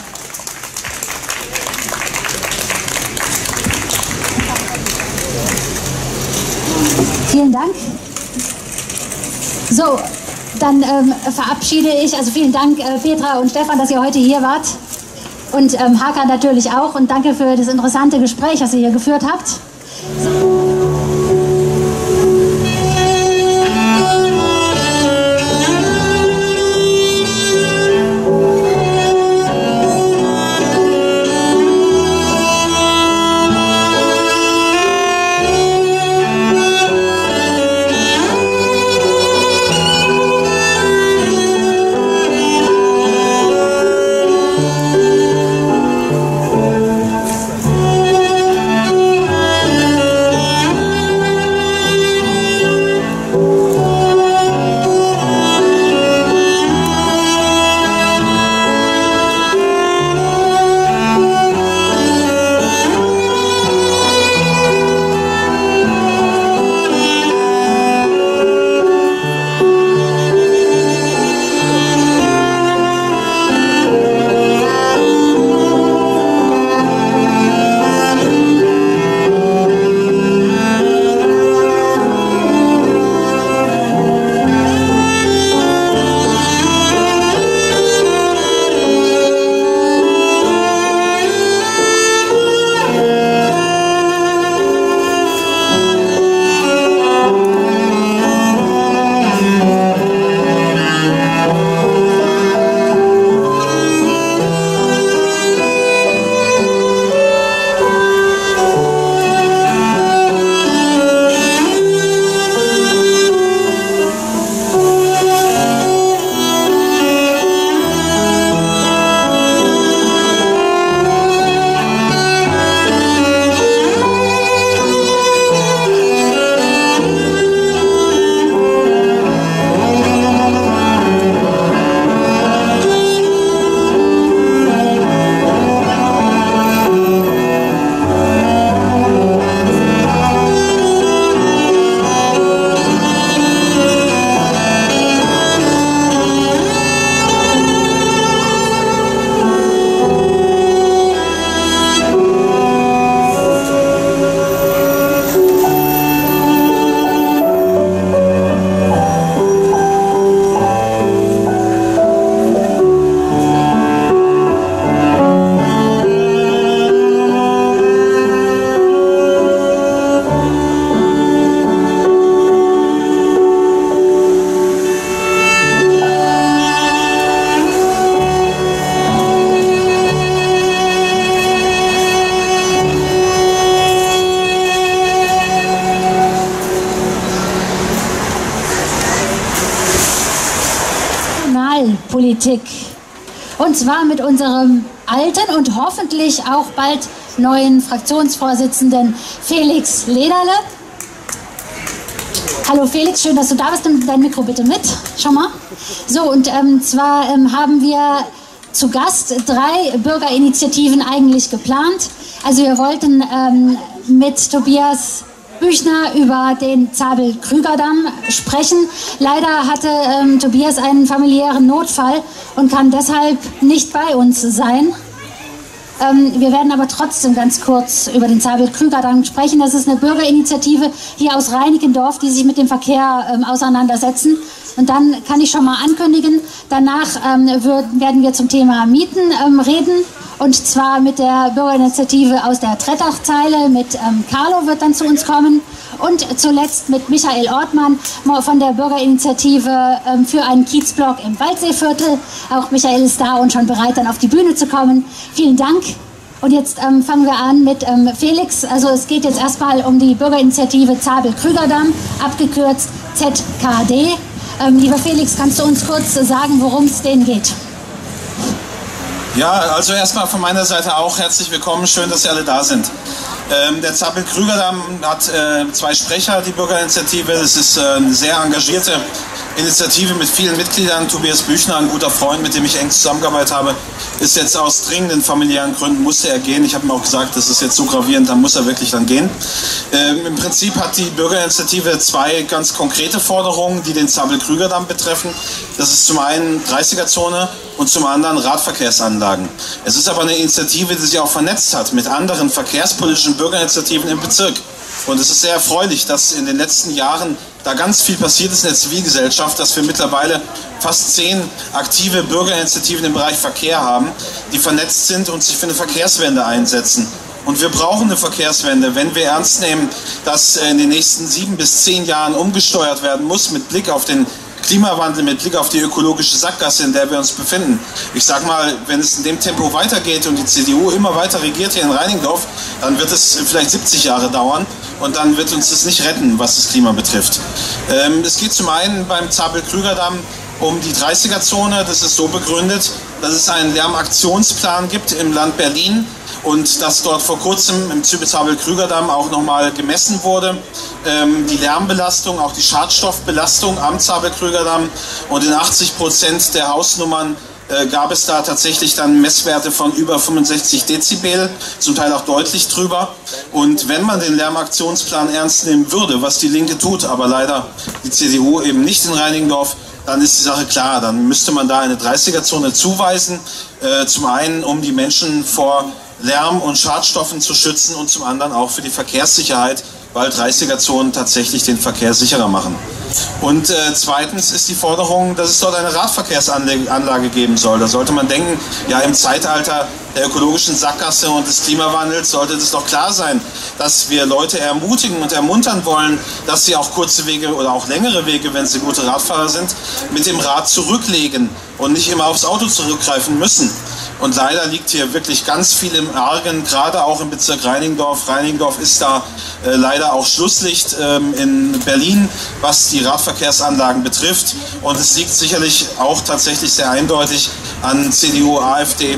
Speaker 1: Vielen Dank. So, dann ähm, verabschiede ich, also vielen Dank äh, Petra und Stefan, dass ihr heute hier wart. Und ähm, Hakan natürlich auch. Und danke für das interessante Gespräch, das ihr hier geführt habt. Politik. Und zwar mit unserem alten und hoffentlich auch bald neuen Fraktionsvorsitzenden Felix Lederle. Hallo Felix, schön, dass du da bist. Nimm dein Mikro bitte mit. Schau mal. So, und ähm, zwar ähm, haben wir zu Gast drei Bürgerinitiativen eigentlich geplant. Also wir wollten ähm, mit Tobias Büchner über den Zabel-Krüger-Damm sprechen. Leider hatte ähm, Tobias einen familiären Notfall und kann deshalb nicht bei uns sein. Ähm, wir werden aber trotzdem ganz kurz über den Zabel-Krüger-Damm sprechen. Das ist eine Bürgerinitiative hier aus Reinickendorf, die sich mit dem Verkehr ähm, auseinandersetzen. Und dann kann ich schon mal ankündigen, danach ähm, wird, werden wir zum Thema Mieten ähm, reden Und zwar mit der Bürgerinitiative aus der Trettachzeile, mit ähm, Carlo wird dann zu uns kommen und zuletzt mit Michael Ortmann von der Bürgerinitiative ähm, für einen Kiezblock im Waldseeviertel. Auch Michael ist da und schon bereit, dann auf die Bühne zu kommen. Vielen Dank. Und jetzt ähm, fangen wir an mit ähm, Felix. Also es geht jetzt erstmal um die Bürgerinitiative Zabel-Krügerdamm, abgekürzt ZKD. Ähm, lieber Felix, kannst du uns kurz sagen, worum es denen geht?
Speaker 6: Ja, also erstmal von meiner Seite auch herzlich willkommen. Schön, dass Sie alle da sind. Ähm, der Zappel-Krügerdamm hat äh, zwei Sprecher, die Bürgerinitiative. Es ist äh, eine sehr engagierte Initiative mit vielen Mitgliedern. Tobias Büchner, ein guter Freund, mit dem ich eng zusammengearbeitet habe, ist jetzt aus dringenden familiären Gründen, musste er gehen. Ich habe ihm auch gesagt, das ist jetzt so gravierend, dann muss er wirklich dann gehen. Ähm, Im Prinzip hat die Bürgerinitiative zwei ganz konkrete Forderungen, die den Zappel-Krügerdamm betreffen. Das ist zum einen 30er-Zone und zum anderen Radverkehrsanlagen. Es ist aber eine Initiative, die sich auch vernetzt hat mit anderen verkehrspolitischen Bürgerinitiativen im Bezirk. Und es ist sehr erfreulich, dass in den letzten Jahren da ganz viel passiert ist in der Zivilgesellschaft, dass wir mittlerweile fast zehn aktive Bürgerinitiativen im Bereich Verkehr haben, die vernetzt sind und sich für eine Verkehrswende einsetzen. Und wir brauchen eine Verkehrswende, wenn wir ernst nehmen, dass in den nächsten sieben bis zehn Jahren umgesteuert werden muss mit Blick auf den Klimawandel mit Blick auf die ökologische Sackgasse, in der wir uns befinden. Ich sage mal, wenn es in dem Tempo weitergeht und die CDU immer weiter regiert hier in Reiningdorf, dann wird es vielleicht 70 Jahre dauern und dann wird uns das nicht retten, was das Klima betrifft. Ähm, es geht zum einen beim Zabel-Krüger-Damm um die 30er-Zone. Das ist so begründet, dass es einen Lärmaktionsplan gibt im Land Berlin und dass dort vor kurzem im Zübetabel-Krügerdamm auch nochmal gemessen wurde. Ähm, die Lärmbelastung, auch die Schadstoffbelastung am Zabel-Krügerdamm und in 80 Prozent der Hausnummern äh, gab es da tatsächlich dann Messwerte von über 65 Dezibel, zum Teil auch deutlich drüber. Und wenn man den Lärmaktionsplan ernst nehmen würde, was die Linke tut, aber leider die CDU eben nicht in Reinigendorf, dann ist die Sache klar. Dann müsste man da eine 30er-Zone zuweisen. Äh, zum einen, um die Menschen vor Lärm und Schadstoffen zu schützen und zum anderen auch für die Verkehrssicherheit, weil 30er-Zonen tatsächlich den Verkehr sicherer machen. Und äh, zweitens ist die Forderung, dass es dort eine Radverkehrsanlage geben soll. Da sollte man denken, ja im Zeitalter der ökologischen Sackgasse und des Klimawandels sollte es doch klar sein, dass wir Leute ermutigen und ermuntern wollen, dass sie auch kurze Wege oder auch längere Wege, wenn sie gute Radfahrer sind, mit dem Rad zurücklegen und nicht immer aufs Auto zurückgreifen müssen. Und leider liegt hier wirklich ganz viel im Argen, gerade auch im Bezirk Reiningdorf. Reiningdorf ist da äh, leider auch Schlusslicht ähm, in Berlin, was die Radverkehrsanlagen betrifft. Und es liegt sicherlich auch tatsächlich sehr eindeutig an CDU, AfD,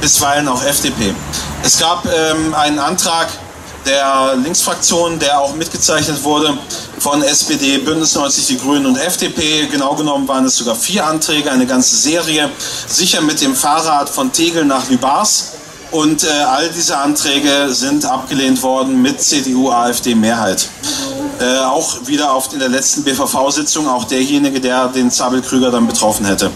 Speaker 6: bisweilen auch FDP. Es gab ähm, einen Antrag der Linksfraktion, der auch mitgezeichnet wurde von SPD, Bündnis 90, die Grünen und FDP. Genau genommen waren es sogar vier Anträge, eine ganze Serie, sicher mit dem Fahrrad von Tegel nach Lübars. Und äh, all diese Anträge sind abgelehnt worden mit CDU-AfD-Mehrheit. Äh, auch wieder auf, in der letzten BVV-Sitzung auch derjenige, der den Zabel Krüger dann betroffen hätte.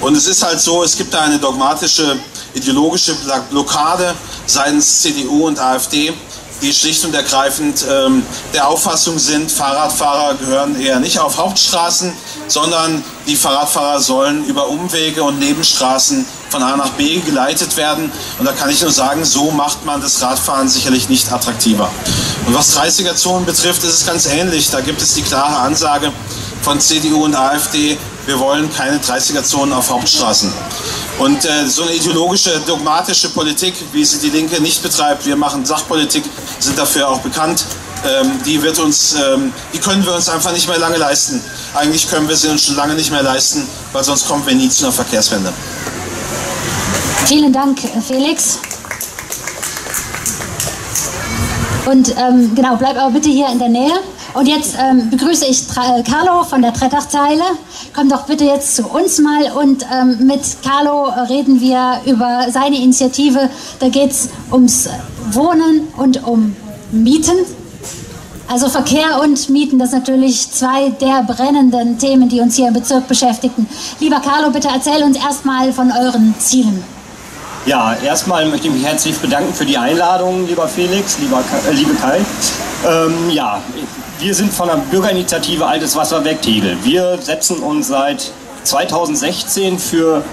Speaker 6: Und es ist halt so, es gibt da eine dogmatische, ideologische Blockade seitens CDU und AfD die schlicht und ergreifend ähm, der Auffassung sind, Fahrradfahrer gehören eher nicht auf Hauptstraßen, sondern die Fahrradfahrer sollen über Umwege und Nebenstraßen von A nach B geleitet werden. Und da kann ich nur sagen, so macht man das Radfahren sicherlich nicht attraktiver. Und was 30er-Zonen betrifft, ist es ganz ähnlich. Da gibt es die klare Ansage von CDU und AfD, wir wollen keine 30er-Zonen auf Hauptstraßen. Und äh, so eine ideologische, dogmatische Politik, wie sie die Linke nicht betreibt, wir machen Sachpolitik, sind dafür auch bekannt, ähm, die wird uns, ähm, die können wir uns einfach nicht mehr lange leisten. Eigentlich können wir sie uns schon lange nicht mehr leisten, weil sonst kommen wir nie zu einer Verkehrswende.
Speaker 1: Vielen Dank, Felix. Und ähm, genau, bleib aber bitte hier in der Nähe. Und jetzt ähm, begrüße ich Tra Carlo von der Trettachzeile. Komm doch bitte jetzt zu uns mal und ähm, mit Carlo reden wir über seine Initiative. Da geht es ums Wohnen und um Mieten. Also Verkehr und Mieten, das sind natürlich zwei der brennenden Themen, die uns hier im Bezirk beschäftigen. Lieber Carlo, bitte erzähl uns erstmal von euren Zielen.
Speaker 7: Ja, erstmal möchte ich mich herzlich bedanken für die Einladung, lieber Felix, lieber, äh, liebe Kai. Ähm, ja, wir sind von der Bürgerinitiative Altes Wasser weg Tegel. Wir setzen uns seit 2016 für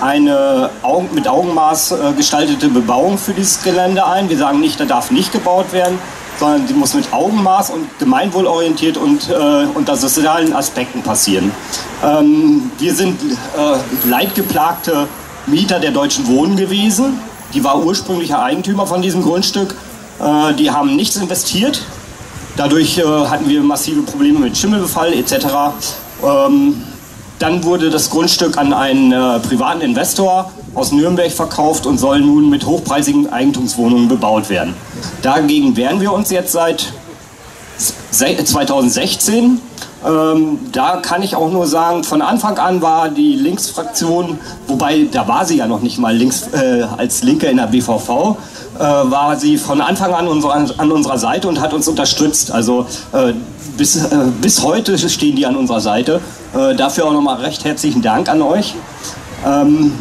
Speaker 7: eine mit Augenmaß gestaltete Bebauung für dieses Gelände ein. Wir sagen nicht, da darf nicht gebaut werden, sondern die muss mit Augenmaß und gemeinwohlorientiert und äh, unter sozialen Aspekten passieren. Ähm, wir sind äh, leidgeplagte Mieter der Deutschen Wohnen gewesen. Die war ursprünglicher Eigentümer von diesem Grundstück. Äh, die haben nichts investiert. Dadurch äh, hatten wir massive Probleme mit Schimmelbefall etc. Ähm, dann wurde das Grundstück an einen äh, privaten Investor aus Nürnberg verkauft und soll nun mit hochpreisigen Eigentumswohnungen bebaut werden. Dagegen wehren wir uns jetzt seit 2016. Ähm, da kann ich auch nur sagen, von Anfang an war die Linksfraktion, wobei da war sie ja noch nicht mal links, äh, als Linke in der BVV, war sie von Anfang an unser, an unserer Seite und hat uns unterstützt. Also äh, bis, äh, bis heute stehen die an unserer Seite. Äh, dafür auch nochmal recht herzlichen Dank an euch. Ähm,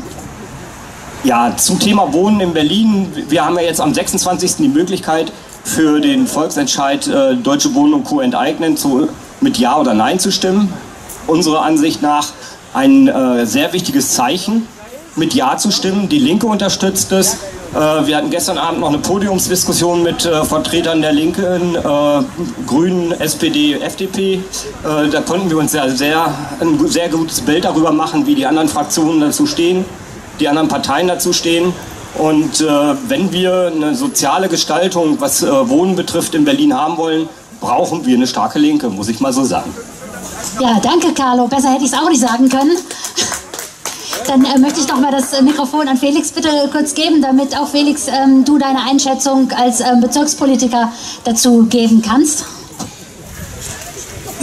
Speaker 7: ja, zum Thema Wohnen in Berlin. Wir haben ja jetzt am 26. die Möglichkeit für den Volksentscheid äh, Deutsche Wohnen und Co. enteignen zu, mit Ja oder Nein zu stimmen. Unserer Ansicht nach ein äh, sehr wichtiges Zeichen, mit Ja zu stimmen. Die Linke unterstützt es. Äh, wir hatten gestern Abend noch eine Podiumsdiskussion mit äh, Vertretern der Linken, äh, Grünen, SPD, FDP. Da konnten wir uns ja sehr, ein sehr gutes Bild darüber machen, wie die anderen Fraktionen dazu stehen die anderen Parteien dazu stehen. Und wenn wir eine soziale Gestaltung, was Wohnen betrifft, in Berlin haben wollen, brauchen wir eine starke Linke, muss ich mal so sagen.
Speaker 1: Ja, danke, Carlo. Besser hätte ich es auch nicht sagen können. Dann äh, möchte ich noch mal das Mikrofon an Felix bitte kurz geben, damit auch Felix ähm, du deine Einschätzung als ähm, Bezirkspolitiker dazu geben kannst.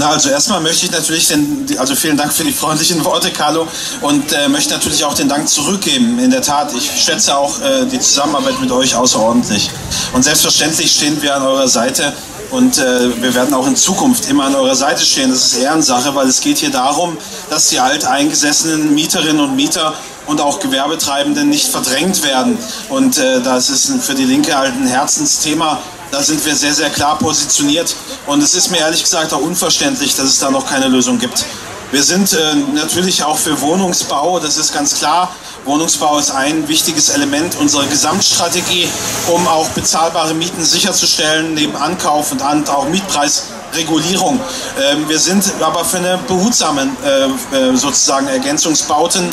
Speaker 6: Na, also erstmal möchte ich natürlich den, also vielen Dank für die freundlichen Worte, Carlo, und äh, möchte natürlich auch den Dank zurückgeben. In der Tat, ich schätze auch äh, die Zusammenarbeit mit euch außerordentlich. Und selbstverständlich stehen wir an eurer Seite und äh, wir werden auch in Zukunft immer an eurer Seite stehen. Das ist Ehrensache, weil es geht hier darum, dass die alteingesessenen Mieterinnen und Mieter und auch Gewerbetreibenden nicht verdrängt werden. Und äh, das ist für die Linke halt ein Herzensthema da sind wir sehr, sehr klar positioniert. Und es ist mir ehrlich gesagt auch unverständlich, dass es da noch keine Lösung gibt. Wir sind äh, natürlich auch für Wohnungsbau, das ist ganz klar. Wohnungsbau ist ein wichtiges Element unserer Gesamtstrategie, um auch bezahlbare Mieten sicherzustellen, neben Ankauf und auch Mietpreis Regulierung. Ähm, wir sind aber für eine behutsame äh, äh, sozusagen Ergänzungsbauten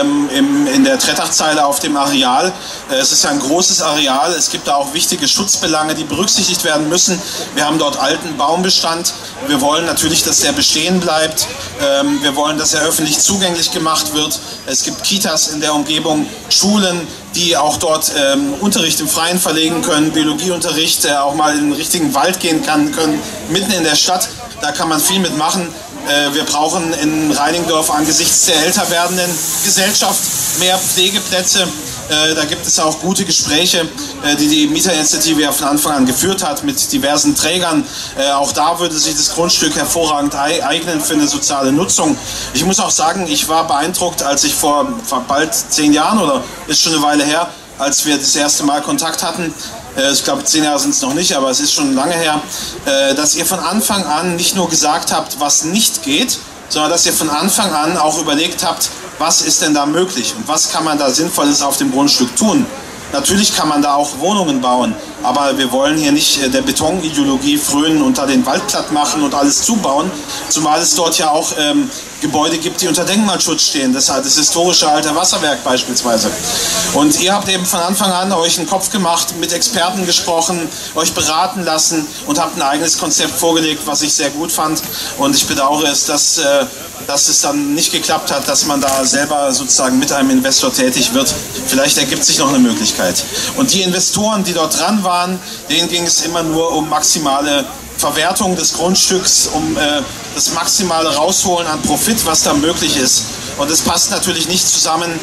Speaker 6: ähm, in der Trettachzeile auf dem Areal. Äh, es ist ja ein großes Areal. Es gibt da auch wichtige Schutzbelange, die berücksichtigt werden müssen. Wir haben dort alten Baumbestand. Wir wollen natürlich, dass der bestehen bleibt. Ähm, wir wollen, dass er öffentlich zugänglich gemacht wird. Es gibt Kitas in der Umgebung, Schulen, die auch dort ähm, Unterricht im Freien verlegen können, Biologieunterricht, der auch mal in den richtigen Wald gehen kann, können, mitten in der Stadt. Da kann man viel mitmachen. Äh, wir brauchen in Reiningdorf angesichts der älter werdenden Gesellschaft mehr Pflegeplätze. Äh, da gibt es auch gute Gespräche, äh, die die Mieterinitiative ja von Anfang an geführt hat mit diversen Trägern. Äh, auch da würde sich das Grundstück hervorragend eignen für eine soziale Nutzung. Ich muss auch sagen, ich war beeindruckt, als ich vor bald zehn Jahren oder ist schon eine Weile her, als wir das erste Mal Kontakt hatten, ich glaube, zehn Jahre sind es noch nicht, aber es ist schon lange her, dass ihr von Anfang an nicht nur gesagt habt, was nicht geht, sondern dass ihr von Anfang an auch überlegt habt, was ist denn da möglich und was kann man da Sinnvolles auf dem Grundstück tun. Natürlich kann man da auch Wohnungen bauen, aber wir wollen hier nicht äh, der Betonideologie frönen und da den Wald platt machen und alles zubauen, zumal es dort ja auch ähm, Gebäude gibt, die unter Denkmalschutz stehen. Das, das historische alte Wasserwerk beispielsweise. Und ihr habt eben von Anfang an euch einen Kopf gemacht, mit Experten gesprochen, euch beraten lassen und habt ein eigenes Konzept vorgelegt, was ich sehr gut fand. Und ich bedauere es, dass, äh, dass es dann nicht geklappt hat, dass man da selber sozusagen mit einem Investor tätig wird. Vielleicht ergibt sich noch eine Möglichkeit. Und die Investoren, die dort dran waren, denen ging es immer nur um maximale Verwertung des Grundstücks, um äh, das Maximale rausholen an Profit, was da möglich ist. Und es passt natürlich nicht zusammen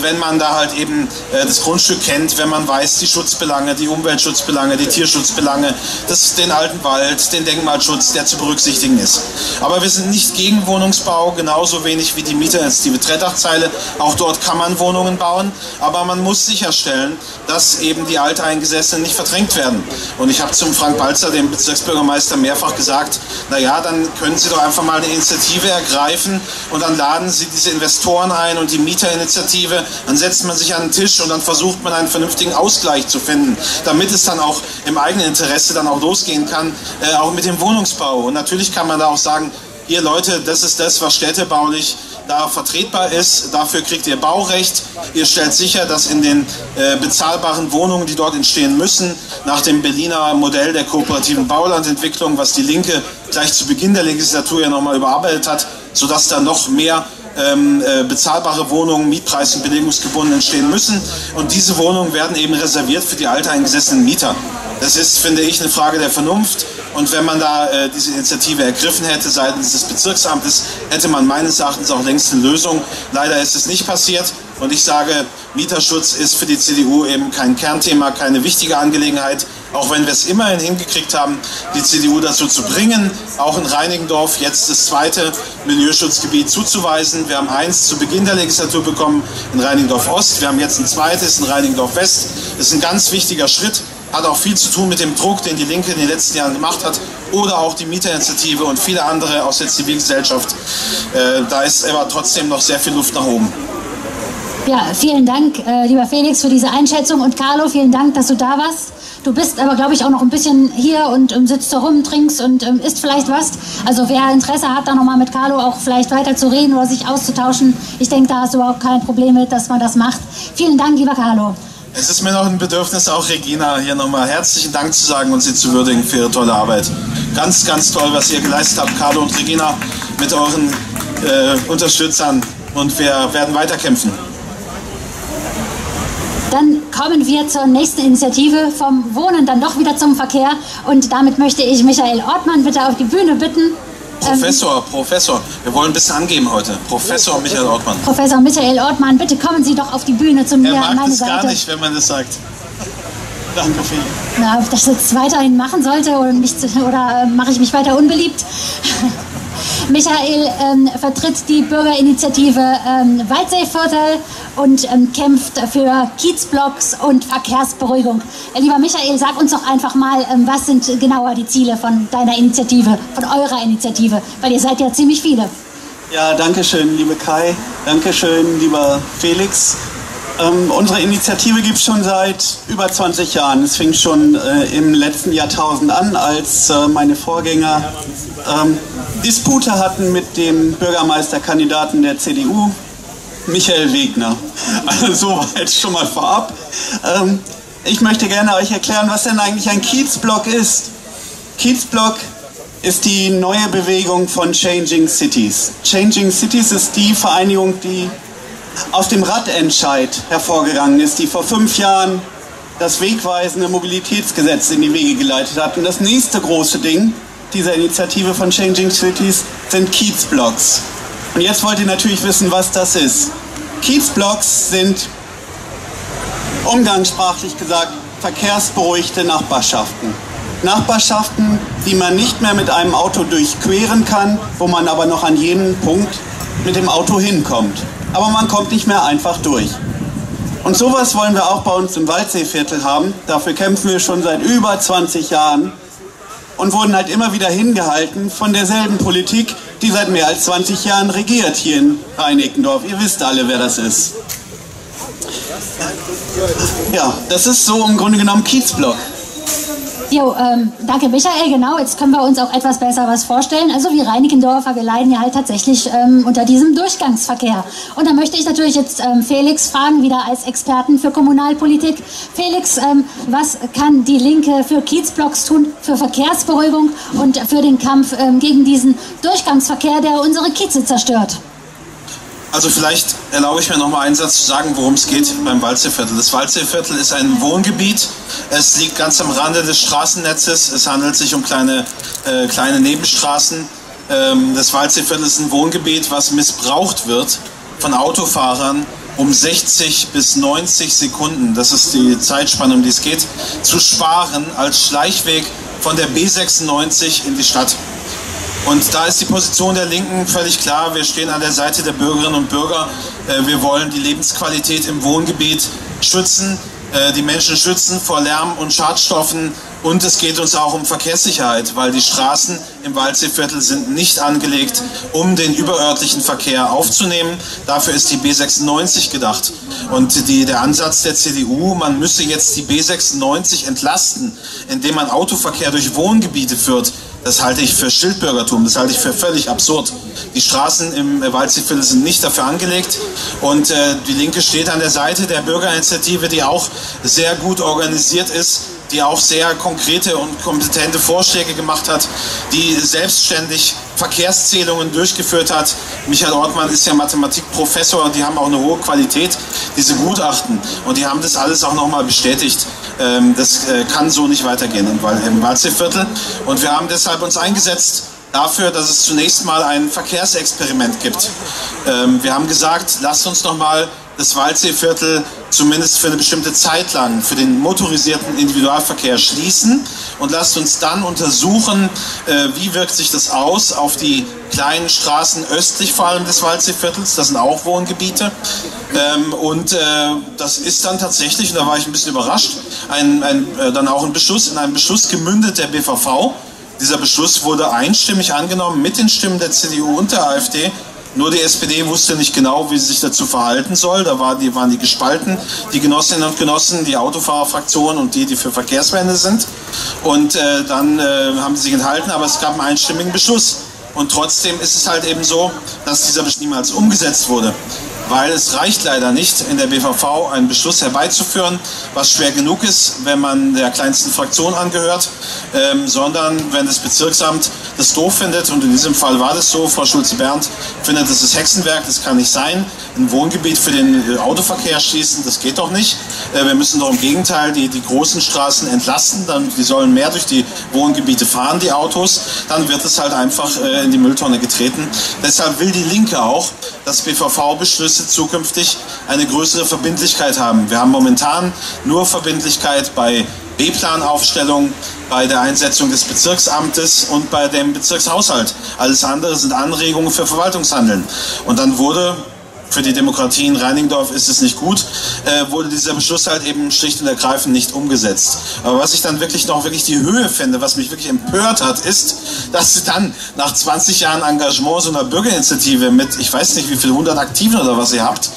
Speaker 6: wenn man da halt eben äh, das Grundstück kennt, wenn man weiß, die Schutzbelange, die Umweltschutzbelange, die Tierschutzbelange, das, den alten Wald, den Denkmalschutz, der zu berücksichtigen ist. Aber wir sind nicht gegen Wohnungsbau, genauso wenig wie die Mieterinitiative Trettachzeile. Auch dort kann man Wohnungen bauen, aber man muss sicherstellen, dass eben die Alteingesessenen nicht verdrängt werden. Und ich habe zum Frank Balzer, dem Bezirksbürgermeister, mehrfach gesagt, naja, dann können Sie doch einfach mal eine Initiative ergreifen und dann laden Sie diese Investoren ein und die Mieterinitiative Bürgerinitiative, dann setzt man sich an den Tisch und dann versucht man einen vernünftigen Ausgleich zu finden, damit es dann auch im eigenen Interesse dann auch losgehen kann, äh, auch mit dem Wohnungsbau. Und natürlich kann man da auch sagen, hier Leute, das ist das, was städtebaulich da vertretbar ist. Dafür kriegt ihr Baurecht. Ihr stellt sicher, dass in den äh, bezahlbaren Wohnungen, die dort entstehen müssen, nach dem Berliner Modell der kooperativen Baulandentwicklung, was die Linke gleich zu Beginn der Legislatur ja nochmal überarbeitet hat, sodass da noch mehr ähm, äh, bezahlbare Wohnungen, Mietpreis- und bedingungsgebunden entstehen müssen. Und diese Wohnungen werden eben reserviert für die alteingesessenen Mieter. Das ist, finde ich, eine Frage der Vernunft. Und wenn man da äh, diese Initiative ergriffen hätte seitens des Bezirksamtes, hätte man meines Erachtens auch längst eine Lösung. Leider ist es nicht passiert. Und ich sage, Mieterschutz ist für die CDU eben kein Kernthema, keine wichtige Angelegenheit. Auch wenn wir es immerhin hingekriegt haben, die CDU dazu zu bringen, auch in Reinigendorf jetzt das zweite Milieuschutzgebiet zuzuweisen. Wir haben eins zu Beginn der Legislatur bekommen in Reinigendorf Ost. Wir haben jetzt ein zweites in Reinigendorf West. Das ist ein ganz wichtiger Schritt hat auch viel zu tun mit dem Druck, den die Linke in den letzten Jahren gemacht hat oder auch die Mieterinitiative und viele andere aus der Zivilgesellschaft. Äh, da ist aber trotzdem noch sehr viel Luft nach oben.
Speaker 1: Ja, vielen Dank, äh, lieber Felix, für diese Einschätzung und Carlo, vielen Dank, dass du da warst. Du bist aber, glaube ich, auch noch ein bisschen hier und ähm, sitzt da rum, trinkst und ähm, isst vielleicht was. Also wer Interesse hat, da nochmal mit Carlo auch vielleicht weiter zu reden oder sich auszutauschen, ich denke, da hast du überhaupt kein Problem mit, dass man das macht. Vielen Dank, lieber Carlo.
Speaker 6: Es ist mir noch ein Bedürfnis, auch Regina hier nochmal herzlichen Dank zu sagen und sie zu würdigen für ihre tolle Arbeit. Ganz, ganz toll, was ihr geleistet habt, Carlo und Regina, mit euren äh, Unterstützern. Und wir werden weiterkämpfen.
Speaker 1: Dann kommen wir zur nächsten Initiative vom Wohnen dann doch wieder zum Verkehr. Und damit möchte ich Michael Ortmann bitte auf die Bühne bitten.
Speaker 6: Professor, Professor, wir wollen ein bisschen angeben heute. Professor Michael Ortmann.
Speaker 1: Professor Michael Ortmann, bitte kommen Sie doch auf die Bühne zu mir
Speaker 6: er mag
Speaker 1: an meine
Speaker 6: das
Speaker 1: Seite.
Speaker 6: gar nicht, wenn man das sagt. Danke, Felix.
Speaker 1: Na, ob ich das jetzt weiterhin machen sollte oder, mich, oder äh, mache ich mich weiter unbeliebt? Michael ähm, vertritt die Bürgerinitiative ähm, Waldseeviertel und ähm, kämpft für Kiezblocks und Verkehrsberuhigung. Äh, lieber Michael, sag uns doch einfach mal, ähm, was sind genauer die Ziele von deiner Initiative, von eurer Initiative? Weil ihr seid ja ziemlich viele.
Speaker 8: Ja, danke schön, liebe Kai. Danke schön, lieber Felix. Ähm, unsere Initiative gibt es schon seit über 20 Jahren. Es fing schon äh, im letzten Jahrtausend an, als äh, meine Vorgänger ähm, Dispute hatten mit dem Bürgermeisterkandidaten der CDU, Michael Wegner. Also soweit schon mal vorab. Ähm, ich möchte gerne euch erklären, was denn eigentlich ein Kiezblock ist. Kiezblock ist die neue Bewegung von Changing Cities. Changing Cities ist die Vereinigung, die aus dem Radentscheid hervorgegangen ist, die vor fünf Jahren das wegweisende Mobilitätsgesetz in die Wege geleitet hat. Und das nächste große Ding dieser Initiative von Changing Cities sind Kiezblocks. Und jetzt wollt ihr natürlich wissen, was das ist. Kiezblocks sind umgangssprachlich gesagt verkehrsberuhigte Nachbarschaften. Nachbarschaften, die man nicht mehr mit einem Auto durchqueren kann, wo man aber noch an jeden Punkt mit dem Auto hinkommt. Aber man kommt nicht mehr einfach durch. Und sowas wollen wir auch bei uns im Waldseeviertel haben. Dafür kämpfen wir schon seit über 20 Jahren und wurden halt immer wieder hingehalten von derselben Politik, die seit mehr als 20 Jahren regiert hier in Reinickendorf. Ihr wisst alle, wer das ist. Ja, das ist so im Grunde genommen Kiezblock.
Speaker 1: Jo, ähm, danke Michael, genau, jetzt können wir uns auch etwas besser was vorstellen. Also wir Reinickendorfer, wir leiden ja halt tatsächlich ähm, unter diesem Durchgangsverkehr. Und da möchte ich natürlich jetzt ähm, Felix fragen, wieder als Experten für Kommunalpolitik. Felix, ähm, was kann die Linke für Kiezblocks tun, für Verkehrsberuhigung und für den Kampf ähm, gegen diesen Durchgangsverkehr, der unsere Kieze zerstört?
Speaker 6: Also vielleicht erlaube ich mir noch mal einen Satz zu sagen, worum es geht beim Waldseeviertel. Das Waldseeviertel ist ein Wohngebiet. Es liegt ganz am Rande des Straßennetzes. Es handelt sich um kleine, äh, kleine Nebenstraßen. Ähm, das Waldseeviertel ist ein Wohngebiet, was missbraucht wird von Autofahrern, um 60 bis 90 Sekunden, das ist die Zeitspanne, um die es geht, zu sparen als Schleichweg von der B96 in die Stadt. Und da ist die Position der Linken völlig klar. Wir stehen an der Seite der Bürgerinnen und Bürger. Äh, Wir wollen die Lebensqualität im Wohngebiet schützen, äh, die Menschen schützen vor Lärm und Schadstoffen Und es geht uns auch um Verkehrssicherheit, weil die Straßen im Waldseeviertel sind nicht angelegt, um den überörtlichen Verkehr aufzunehmen. Dafür ist die B96 gedacht. Und die, der Ansatz der CDU, man müsse jetzt die B96 entlasten, indem man Autoverkehr durch Wohngebiete führt, das halte ich für Schildbürgertum, das halte ich für völlig absurd. Die Straßen im Waldseeviertel sind nicht dafür angelegt und äh, die Linke steht an der Seite der Bürgerinitiative, die auch sehr gut organisiert ist, die auch sehr konkrete und kompetente Vorschläge gemacht hat, die selbstständig Verkehrszählungen durchgeführt hat. Michael Ortmann ist ja Mathematikprofessor und die haben auch eine hohe Qualität, diese Gutachten. Und die haben das alles auch nochmal bestätigt. Ähm, das äh, kann so nicht weitergehen im Waldseeviertel. Und wir haben deshalb uns eingesetzt, dafür, dass es zunächst mal ein Verkehrsexperiment gibt. Ähm, wir haben gesagt, lasst uns noch mal das Waldseeviertel zumindest für eine bestimmte Zeit lang für den motorisierten Individualverkehr schließen und lasst uns dann untersuchen, äh, wie wirkt sich das aus auf die kleinen Straßen östlich vor allem des Waldseeviertels, das sind auch Wohngebiete. Ähm, und äh, das ist dann tatsächlich, und da war ich ein bisschen überrascht, ein, ein, äh, dann auch ein Beschluss, in einem Beschluss gemündet der BVV. Dieser Beschluss wurde einstimmig angenommen mit den Stimmen der CDU und der AfD nur die SPD wusste nicht genau, wie sie sich dazu verhalten soll. Da war die, waren die gespalten, die Genossinnen und Genossen, die Autofahrerfraktion und die, die für Verkehrswende sind. Und äh, dann äh, haben sie sich enthalten, aber es gab einen einstimmigen Beschluss. Und trotzdem ist es halt eben so, dass dieser Beschluss niemals umgesetzt wurde weil es reicht leider nicht, in der BVV einen Beschluss herbeizuführen, was schwer genug ist, wenn man der kleinsten Fraktion angehört, ähm, sondern wenn das Bezirksamt das doof findet, und in diesem Fall war das so, Frau Schulze-Berndt findet, das ist Hexenwerk, das kann nicht sein, ein Wohngebiet für den Autoverkehr schließen, das geht doch nicht. Äh, wir müssen doch im Gegenteil die, die großen Straßen entlasten, dann, die sollen mehr durch die Wohngebiete fahren, die Autos, dann wird es halt einfach äh, in die Mülltonne getreten. Deshalb will die Linke auch, dass BVV-Beschlüsse zukünftig eine größere Verbindlichkeit haben. Wir haben momentan nur Verbindlichkeit bei B-Planaufstellung, bei der Einsetzung des Bezirksamtes und bei dem Bezirkshaushalt. Alles andere sind Anregungen für Verwaltungshandeln. Und dann wurde für die Demokratie in Reiningdorf ist es nicht gut, äh, wurde dieser Beschluss halt eben schlicht und ergreifend nicht umgesetzt. Aber was ich dann wirklich noch wirklich die Höhe finde, was mich wirklich empört hat, ist, dass dann nach 20 Jahren Engagement so einer Bürgerinitiative mit, ich weiß nicht wie viele hundert Aktiven oder was ihr habt,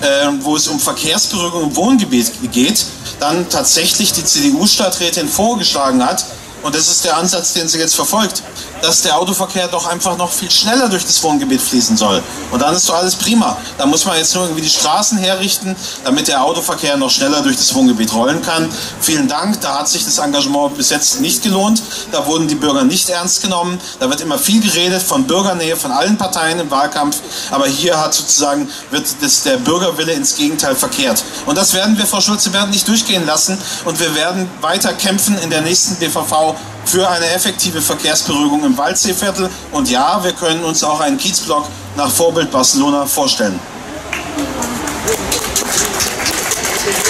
Speaker 6: äh, wo es um Verkehrsberuhigung im Wohngebiet geht, dann tatsächlich die CDU-Stadträtin vorgeschlagen hat, und das ist der Ansatz, den sie jetzt verfolgt, dass der Autoverkehr doch einfach noch viel schneller durch das Wohngebiet fließen soll. Und dann ist doch alles prima. Da muss man jetzt nur irgendwie die Straßen herrichten, damit der Autoverkehr noch schneller durch das Wohngebiet rollen kann. Vielen Dank. Da hat sich das Engagement bis jetzt nicht gelohnt. Da wurden die Bürger nicht ernst genommen. Da wird immer viel geredet von Bürgernähe, von allen Parteien im Wahlkampf. Aber hier hat sozusagen, wird das, der Bürgerwille ins Gegenteil verkehrt. Und das werden wir, Frau Schulze-Berndt, nicht durchgehen lassen. Und wir werden weiter kämpfen in der nächsten BVV für eine effektive Verkehrsberuhigung im Waldseeviertel. Und ja, wir können uns auch einen Kiezblock nach Vorbild Barcelona vorstellen.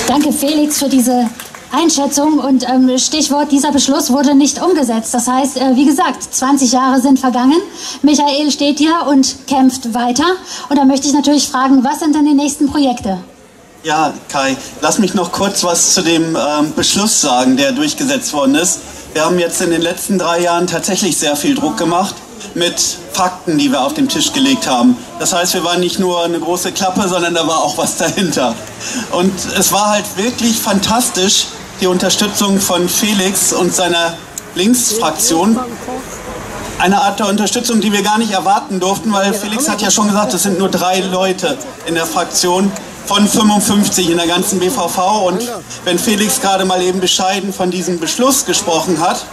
Speaker 1: Danke Felix für diese Einschätzung und ähm, Stichwort, dieser Beschluss wurde nicht umgesetzt. Das heißt, äh, wie gesagt, 20 Jahre sind vergangen. Michael steht hier und kämpft weiter. Und da möchte ich natürlich fragen, was sind denn die nächsten Projekte?
Speaker 8: Ja, Kai, lass mich noch kurz was zu dem ähm, Beschluss sagen, der durchgesetzt worden ist. Wir haben jetzt in den letzten drei Jahren tatsächlich sehr viel Druck gemacht mit Fakten, die wir auf den Tisch gelegt haben. Das heißt, wir waren nicht nur eine große Klappe, sondern da war auch was dahinter. Und es war halt wirklich fantastisch, die Unterstützung von Felix und seiner Linksfraktion. Eine Art der Unterstützung, die wir gar nicht erwarten durften, weil Felix hat ja schon gesagt, es sind nur drei Leute in der Fraktion von 55 in der ganzen BVV. Und wenn Felix gerade mal eben bescheiden von diesem Beschluss gesprochen hat,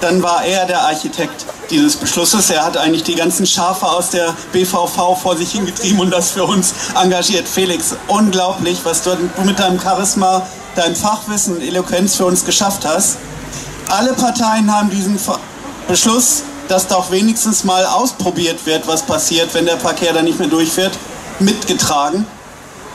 Speaker 8: dann war er der Architekt dieses Beschlusses. Er hat eigentlich die ganzen Schafe aus der BVV vor sich hingetrieben und das für uns engagiert. Felix, unglaublich, was du mit deinem Charisma, deinem Fachwissen und Eloquenz für uns geschafft hast. Alle Parteien haben diesen Beschluss, dass doch wenigstens mal ausprobiert wird, was passiert, wenn der Verkehr dann nicht mehr durchfährt, mitgetragen.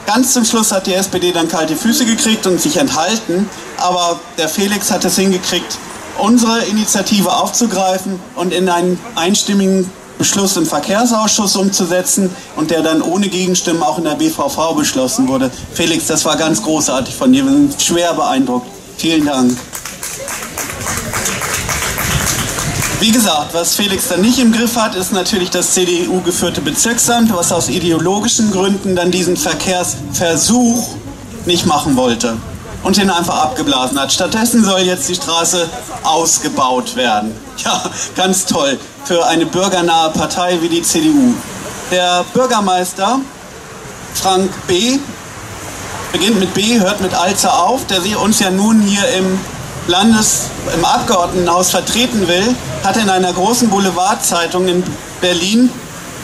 Speaker 8: Ganz zum Schluss hat die SPD dann kalte Füße gekriegt und sich enthalten, aber der Felix hat es hingekriegt, unsere Initiative aufzugreifen und in einen einstimmigen Beschluss im Verkehrsausschuss umzusetzen und der dann ohne Gegenstimmen auch in der BVV beschlossen wurde. Felix, das war ganz großartig von dir. Wir sind schwer beeindruckt. Vielen Dank. Wie gesagt, was Felix dann nicht im Griff hat, ist natürlich das CDU-geführte Bezirksamt, was aus ideologischen Gründen dann diesen Verkehrsversuch nicht machen wollte und den einfach abgeblasen hat. Stattdessen soll jetzt die Straße ausgebaut werden. Ja, ganz toll für eine bürgernahe Partei wie die CDU. Der Bürgermeister Frank B. beginnt mit B, hört mit Alzer auf, der sie uns ja nun hier im Landes-, im Abgeordnetenhaus vertreten will, hat in einer großen Boulevardzeitung in Berlin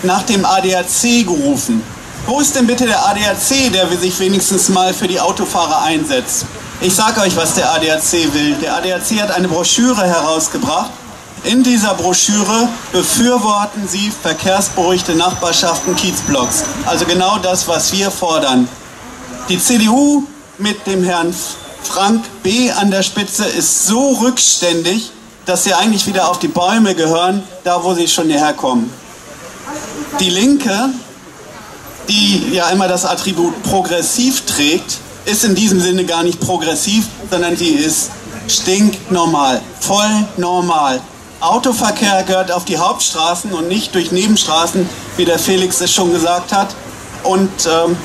Speaker 8: nach dem ADAC gerufen. Wo ist denn bitte der ADAC, der sich wenigstens mal für die Autofahrer einsetzt? Ich sage euch, was der ADAC will. Der ADAC hat eine Broschüre herausgebracht. In dieser Broschüre befürworten sie verkehrsberuhigte Nachbarschaften, Kiezblocks. Also genau das, was wir fordern. Die CDU mit dem Herrn Frank B. an der Spitze ist so rückständig, dass sie eigentlich wieder auf die Bäume gehören, da wo sie schon hierher kommen. Die Linke die ja immer das Attribut progressiv trägt, ist in diesem Sinne gar nicht progressiv, sondern sie ist stinknormal, voll normal. Autoverkehr gehört auf die Hauptstraßen und nicht durch Nebenstraßen, wie der Felix es schon gesagt hat. Und ähm,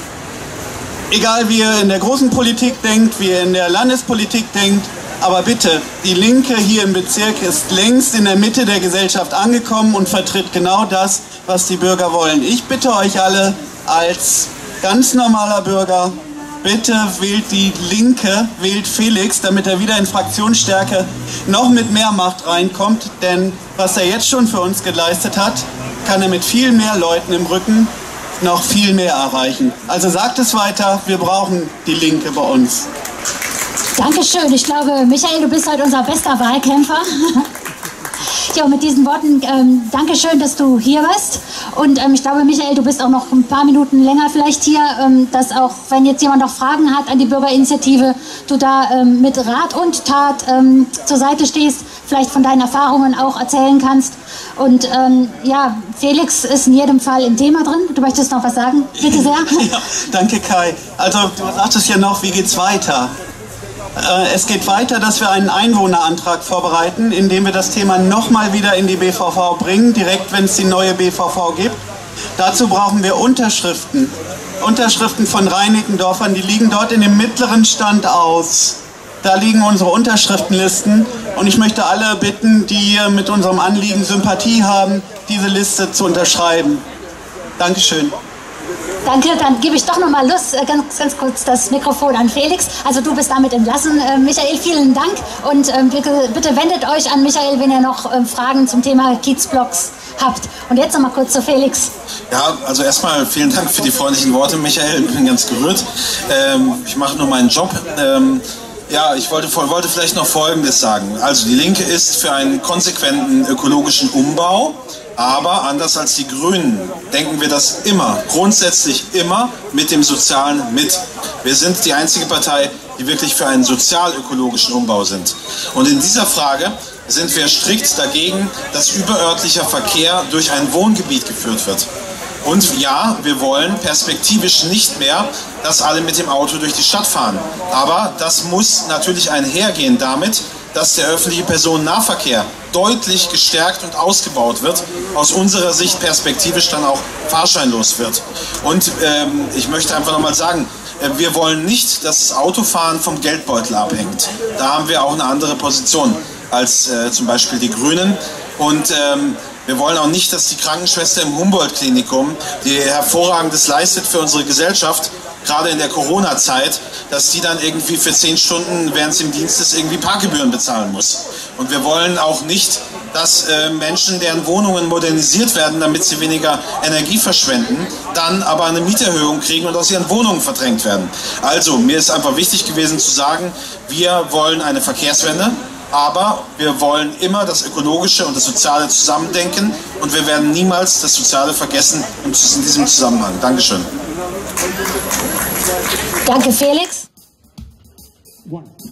Speaker 8: egal wie ihr in der großen Politik denkt, wie ihr in der Landespolitik denkt, aber bitte, die Linke hier im Bezirk ist längst in der Mitte der Gesellschaft angekommen und vertritt genau das, was die Bürger wollen. Ich bitte euch alle, als ganz normaler Bürger, bitte wählt die Linke, wählt Felix, damit er wieder in Fraktionsstärke noch mit mehr Macht reinkommt. Denn was er jetzt schon für uns geleistet hat, kann er mit viel mehr Leuten im Rücken noch viel mehr erreichen. Also sagt es weiter, wir brauchen die Linke bei uns.
Speaker 1: Dankeschön. Ich glaube, Michael, du bist heute unser bester Wahlkämpfer. Ja, mit diesen Worten ähm, Dankeschön, dass du hier bist. Und ähm, ich glaube, Michael, du bist auch noch ein paar Minuten länger vielleicht hier, ähm, dass auch, wenn jetzt jemand noch Fragen hat an die Bürgerinitiative, du da ähm, mit Rat und Tat ähm, zur Seite stehst, vielleicht von deinen Erfahrungen auch erzählen kannst. Und ähm, ja, Felix ist in jedem Fall im Thema drin. Du möchtest noch was sagen? Bitte sehr.
Speaker 8: ja, danke Kai. Also du sagtest ja noch, wie geht's weiter? Äh, es geht weiter, dass wir einen Einwohnerantrag vorbereiten, in dem wir das Thema nochmal wieder in die BVV bringen, direkt wenn es die neue BVV gibt. Dazu brauchen wir Unterschriften. Unterschriften von Reinickendorfern, die liegen dort in dem mittleren Stand aus. Da liegen unsere Unterschriftenlisten und ich möchte alle bitten, die mit unserem Anliegen Sympathie haben, diese Liste zu unterschreiben. Dankeschön.
Speaker 1: Danke, dann gebe ich doch noch mal Lust, äh, ganz, ganz kurz das Mikrofon an Felix. Also du bist damit entlassen. Äh, Michael, vielen Dank und äh, bitte, bitte, wendet euch an Michael, wenn ihr noch äh, Fragen zum Thema Kiezblocks habt. Und jetzt noch mal kurz zu Felix.
Speaker 6: Ja, also erstmal vielen Dank für die freundlichen Worte, Michael. Ich bin ganz gerührt. Ähm, ich mache nur meinen Job. Ja, ich wollte, wollte vielleicht noch Folgendes sagen. Also die Linke ist für einen konsequenten ökologischen Umbau aber anders als die Grünen denken wir das immer, grundsätzlich immer mit dem Sozialen mit. Wir sind die einzige Partei, die wirklich für einen sozial-ökologischen Umbau sind. Und in dieser Frage sind wir strikt dagegen, dass überörtlicher Verkehr durch ein Wohngebiet geführt wird. Und ja, wir wollen perspektivisch nicht mehr, dass alle mit dem Auto durch die Stadt fahren. Aber das muss natürlich einhergehen damit, dass der öffentliche Personennahverkehr deutlich gestärkt und ausgebaut wird, aus unserer Sicht perspektivisch dann auch fahrscheinlos wird. Und ähm, ich möchte einfach nochmal sagen, äh, wir wollen nicht, dass das Autofahren vom Geldbeutel abhängt. Da haben wir auch eine andere Position als äh, zum Beispiel die Grünen. Und ähm, wir wollen auch nicht, dass die Krankenschwester im Humboldt-Klinikum, die hervorragendes leistet für unsere Gesellschaft, gerade in der Corona-Zeit, dass die dann irgendwie für zehn Stunden, während sie im Dienst ist, irgendwie Parkgebühren bezahlen muss. Und wir wollen auch nicht, dass äh, Menschen, deren Wohnungen modernisiert werden, damit sie weniger Energie verschwenden, dann aber eine Mieterhöhung kriegen und aus ihren Wohnungen verdrängt werden. Also, mir ist einfach wichtig gewesen zu sagen, wir wollen eine Verkehrswende, aber wir wollen immer das Ökologische und das Soziale zusammendenken und wir werden niemals das Soziale vergessen in diesem Zusammenhang. Dankeschön.
Speaker 1: Danke, Felix.
Speaker 9: and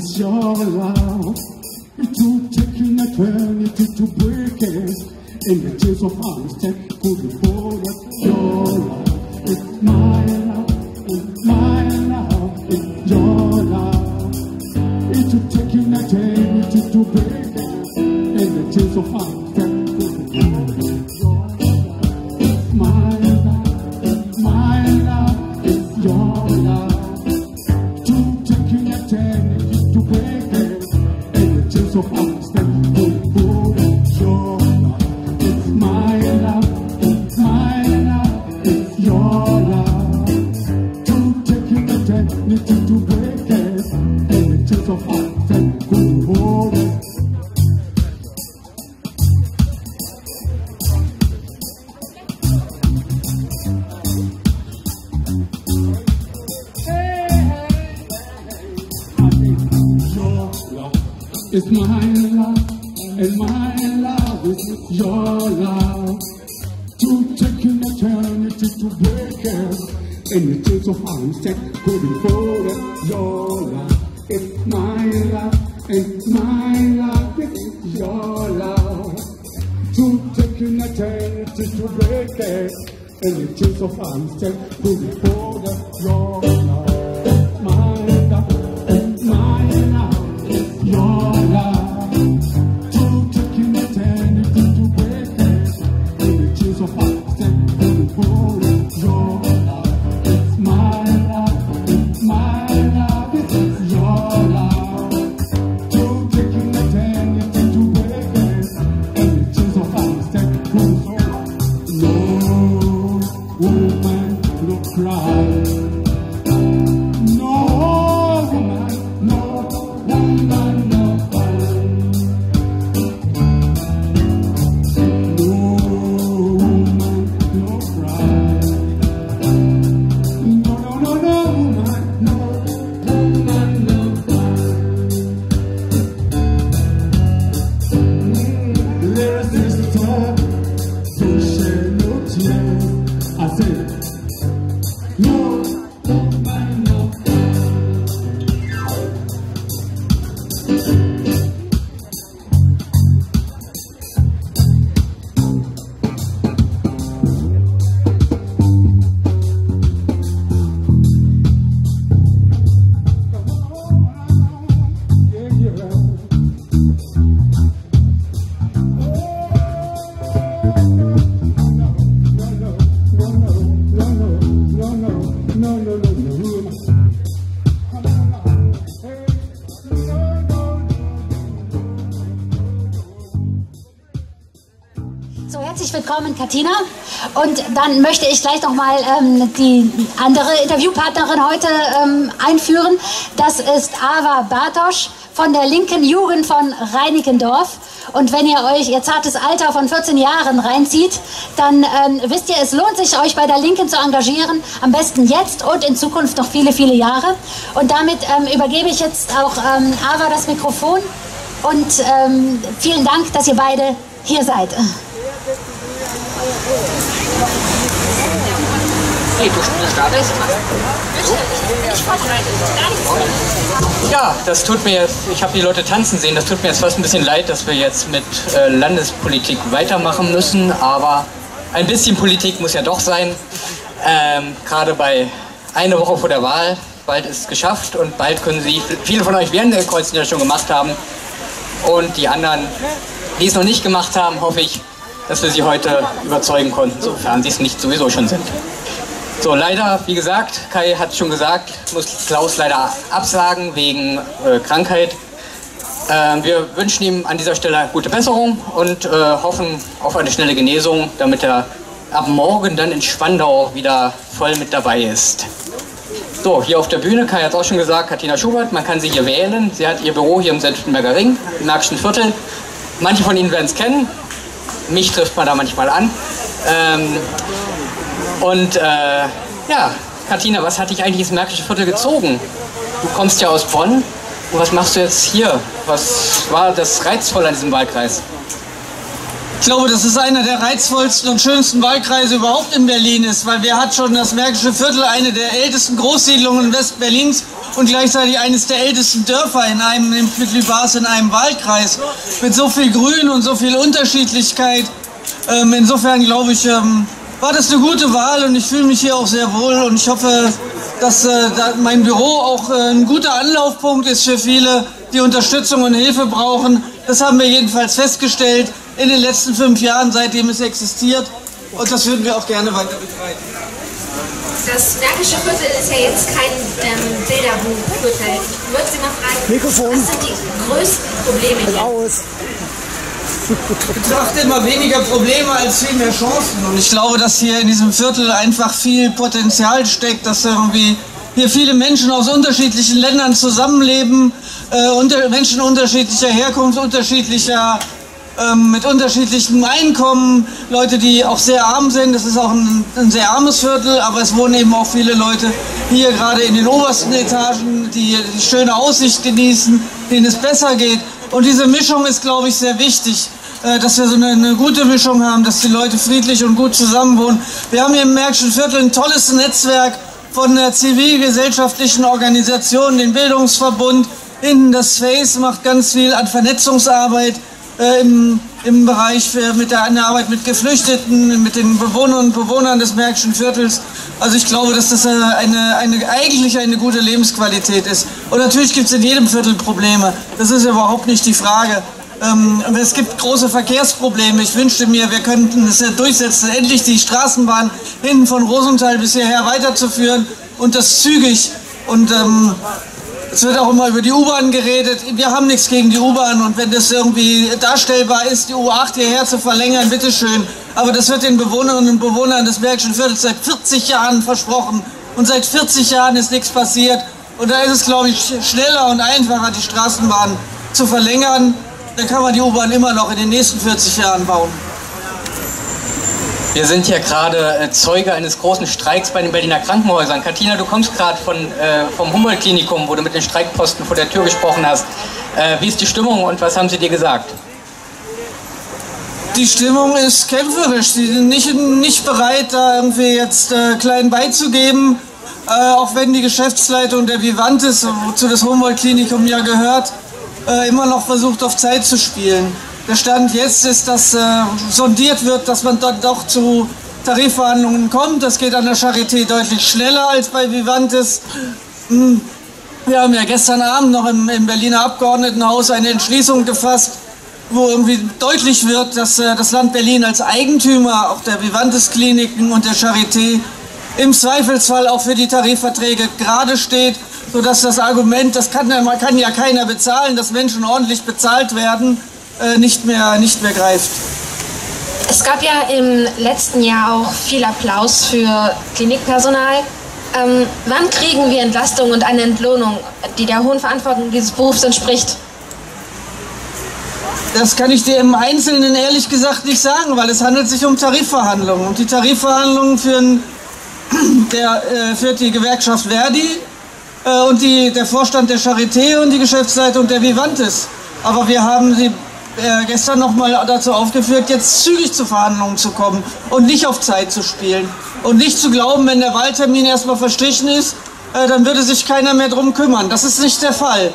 Speaker 9: It's your love. It will take you nothing if you to break it. And
Speaker 1: willkommen, Katina. Und dann möchte ich gleich noch mal ähm, die andere Interviewpartnerin heute ähm, einführen. Das ist Ava Bartosch von der linken Jugend von Reinickendorf. Und wenn ihr euch ihr zartes Alter von 14 Jahren reinzieht, dann ähm, wisst ihr, es lohnt sich, euch bei der Linken zu engagieren. Am besten jetzt und in Zukunft noch viele, viele Jahre. Und damit ähm, übergebe ich jetzt auch ähm, Ava das Mikrofon. Und ähm, vielen Dank, dass ihr beide hier seid.
Speaker 10: Ja, das tut mir jetzt, ich habe die Leute tanzen sehen, das tut mir jetzt fast ein bisschen leid, dass wir jetzt mit äh, Landespolitik weitermachen müssen, aber ein bisschen Politik muss ja doch sein. Ähm, Gerade bei einer Woche vor der Wahl, bald ist es geschafft und bald können Sie, viele von euch werden der Kreuzen ja schon gemacht haben und die anderen, die es noch nicht gemacht haben, hoffe ich, dass wir sie heute überzeugen konnten, sofern sie es nicht sowieso schon sind. So, leider, wie gesagt, Kai hat schon gesagt, muss Klaus leider absagen wegen äh, Krankheit. Ähm, wir wünschen ihm an dieser Stelle gute Besserung und äh, hoffen auf eine schnelle Genesung, damit er ab morgen dann in Spandau wieder voll mit dabei ist. So, hier auf der Bühne, Kai hat es auch schon gesagt, Katina Schubert, man kann sie hier wählen. Sie hat ihr Büro hier im Senftenberger Ring, im Märkischen Viertel. Manche von Ihnen werden es kennen, mich trifft man da manchmal an. Ähm, und äh, ja, Katina, was hat dich eigentlich ins Märkische Viertel gezogen? Du kommst ja aus Bonn. Und was machst du jetzt hier? Was war das reizvoll an diesem Wahlkreis?
Speaker 11: Ich glaube, dass es einer der reizvollsten und schönsten Wahlkreise überhaupt in Berlin ist, weil wer hat schon das Märkische Viertel, eine der ältesten Großsiedlungen Westberlins und gleichzeitig eines der ältesten Dörfer in einem, mit Lübars in einem Wahlkreis, mit so viel Grün und so viel Unterschiedlichkeit. Ähm, insofern glaube ich, ähm, war das eine gute Wahl und ich fühle mich hier auch sehr wohl und ich hoffe, dass äh, mein Büro auch äh, ein guter Anlaufpunkt ist für viele, die Unterstützung und Hilfe brauchen. Das haben wir jedenfalls festgestellt in den letzten fünf Jahren, seitdem es existiert. Und das würden wir auch gerne weiter betreiben.
Speaker 12: Das Märkische Viertel ist ja jetzt kein ähm, Bilderbuchviertel. Ich würde Sie mal fragen,
Speaker 11: Mikrofon.
Speaker 12: was sind die größten Probleme hier?
Speaker 11: Aus. Ich betrachte immer weniger Probleme als viel mehr Chancen. Und ich glaube, dass hier in diesem Viertel einfach viel Potenzial steckt, dass irgendwie hier viele Menschen aus unterschiedlichen Ländern zusammenleben, äh, unter, Menschen unterschiedlicher Herkunft, unterschiedlicher ähm, mit unterschiedlichem Einkommen, Leute, die auch sehr arm sind. Das ist auch ein, ein sehr armes Viertel, aber es wohnen eben auch viele Leute hier gerade in den obersten Etagen, die die schöne Aussicht genießen, denen es besser geht. Und diese Mischung ist, glaube ich, sehr wichtig, äh, dass wir so eine, eine gute Mischung haben, dass die Leute friedlich und gut zusammenwohnen. Wir haben hier im Märkischen Viertel ein tolles Netzwerk von der zivilgesellschaftlichen Organisation, den Bildungsverbund, hinten das FACE macht ganz viel an Vernetzungsarbeit äh, im, im Bereich für, mit der, der Arbeit mit Geflüchteten, mit den Bewohnern und Bewohnern des Märkischen Viertels. Also ich glaube, dass das eine, eine, eigentlich eine gute Lebensqualität ist. Und natürlich gibt es in jedem Viertel Probleme. Das ist überhaupt nicht die Frage. Ähm, es gibt große Verkehrsprobleme. Ich wünschte mir, wir könnten es durchsetzen, endlich die Straßenbahn hinten von Rosenthal bis hierher weiterzuführen und das zügig. Und ähm, es wird auch immer über die U-Bahn geredet. Wir haben nichts gegen die U-Bahn und wenn das irgendwie darstellbar ist, die U8 hierher zu verlängern, bitteschön. Aber das wird den Bewohnerinnen und Bewohnern des Bergischen Viertels seit 40 Jahren versprochen. Und seit 40 Jahren ist nichts passiert. Und da ist es, glaube ich, schneller und einfacher, die Straßenbahn zu verlängern. Dann kann man die U-Bahn immer noch in den nächsten 40 Jahren bauen.
Speaker 10: Wir sind hier gerade äh, Zeuge eines großen Streiks bei den Berliner Krankenhäusern. Katina, du kommst gerade äh, vom Humboldt-Klinikum, wo du mit den Streikposten vor der Tür gesprochen hast. Äh, wie ist die Stimmung und was haben sie dir gesagt?
Speaker 11: Die Stimmung ist kämpferisch. Sie sind nicht, nicht bereit, da irgendwie jetzt äh, klein beizugeben. Äh, auch wenn die Geschäftsleitung der Vivantes, wozu das Humboldt-Klinikum ja gehört, äh, immer noch versucht, auf Zeit zu spielen. Der Stand jetzt ist, dass äh, sondiert wird, dass man dort doch zu Tarifverhandlungen kommt. Das geht an der Charité deutlich schneller als bei Vivantes. Hm. Wir haben ja gestern Abend noch im, im Berliner Abgeordnetenhaus eine Entschließung gefasst, wo irgendwie deutlich wird, dass äh, das Land Berlin als Eigentümer auch der Vivantes-Kliniken und der Charité im Zweifelsfall auch für die Tarifverträge gerade steht, sodass das Argument, das kann, kann ja keiner bezahlen, dass Menschen ordentlich bezahlt werden, äh, nicht, mehr, nicht mehr greift.
Speaker 12: Es gab ja im letzten Jahr auch viel Applaus für Klinikpersonal. Ähm, wann kriegen wir Entlastung und eine Entlohnung, die der hohen Verantwortung dieses Berufs entspricht?
Speaker 11: Das kann ich dir im Einzelnen ehrlich gesagt nicht sagen, weil es handelt sich um Tarifverhandlungen. Und die Tarifverhandlungen führen, der, äh, führt die Gewerkschaft Verdi äh, und die, der Vorstand der Charité und die Geschäftsleitung der Vivantes. Aber wir haben sie äh, gestern nochmal dazu aufgeführt, jetzt zügig zu Verhandlungen zu kommen und nicht auf Zeit zu spielen. Und nicht zu glauben, wenn der Wahltermin erstmal verstrichen ist, äh, dann würde sich keiner mehr drum kümmern. Das ist nicht der Fall.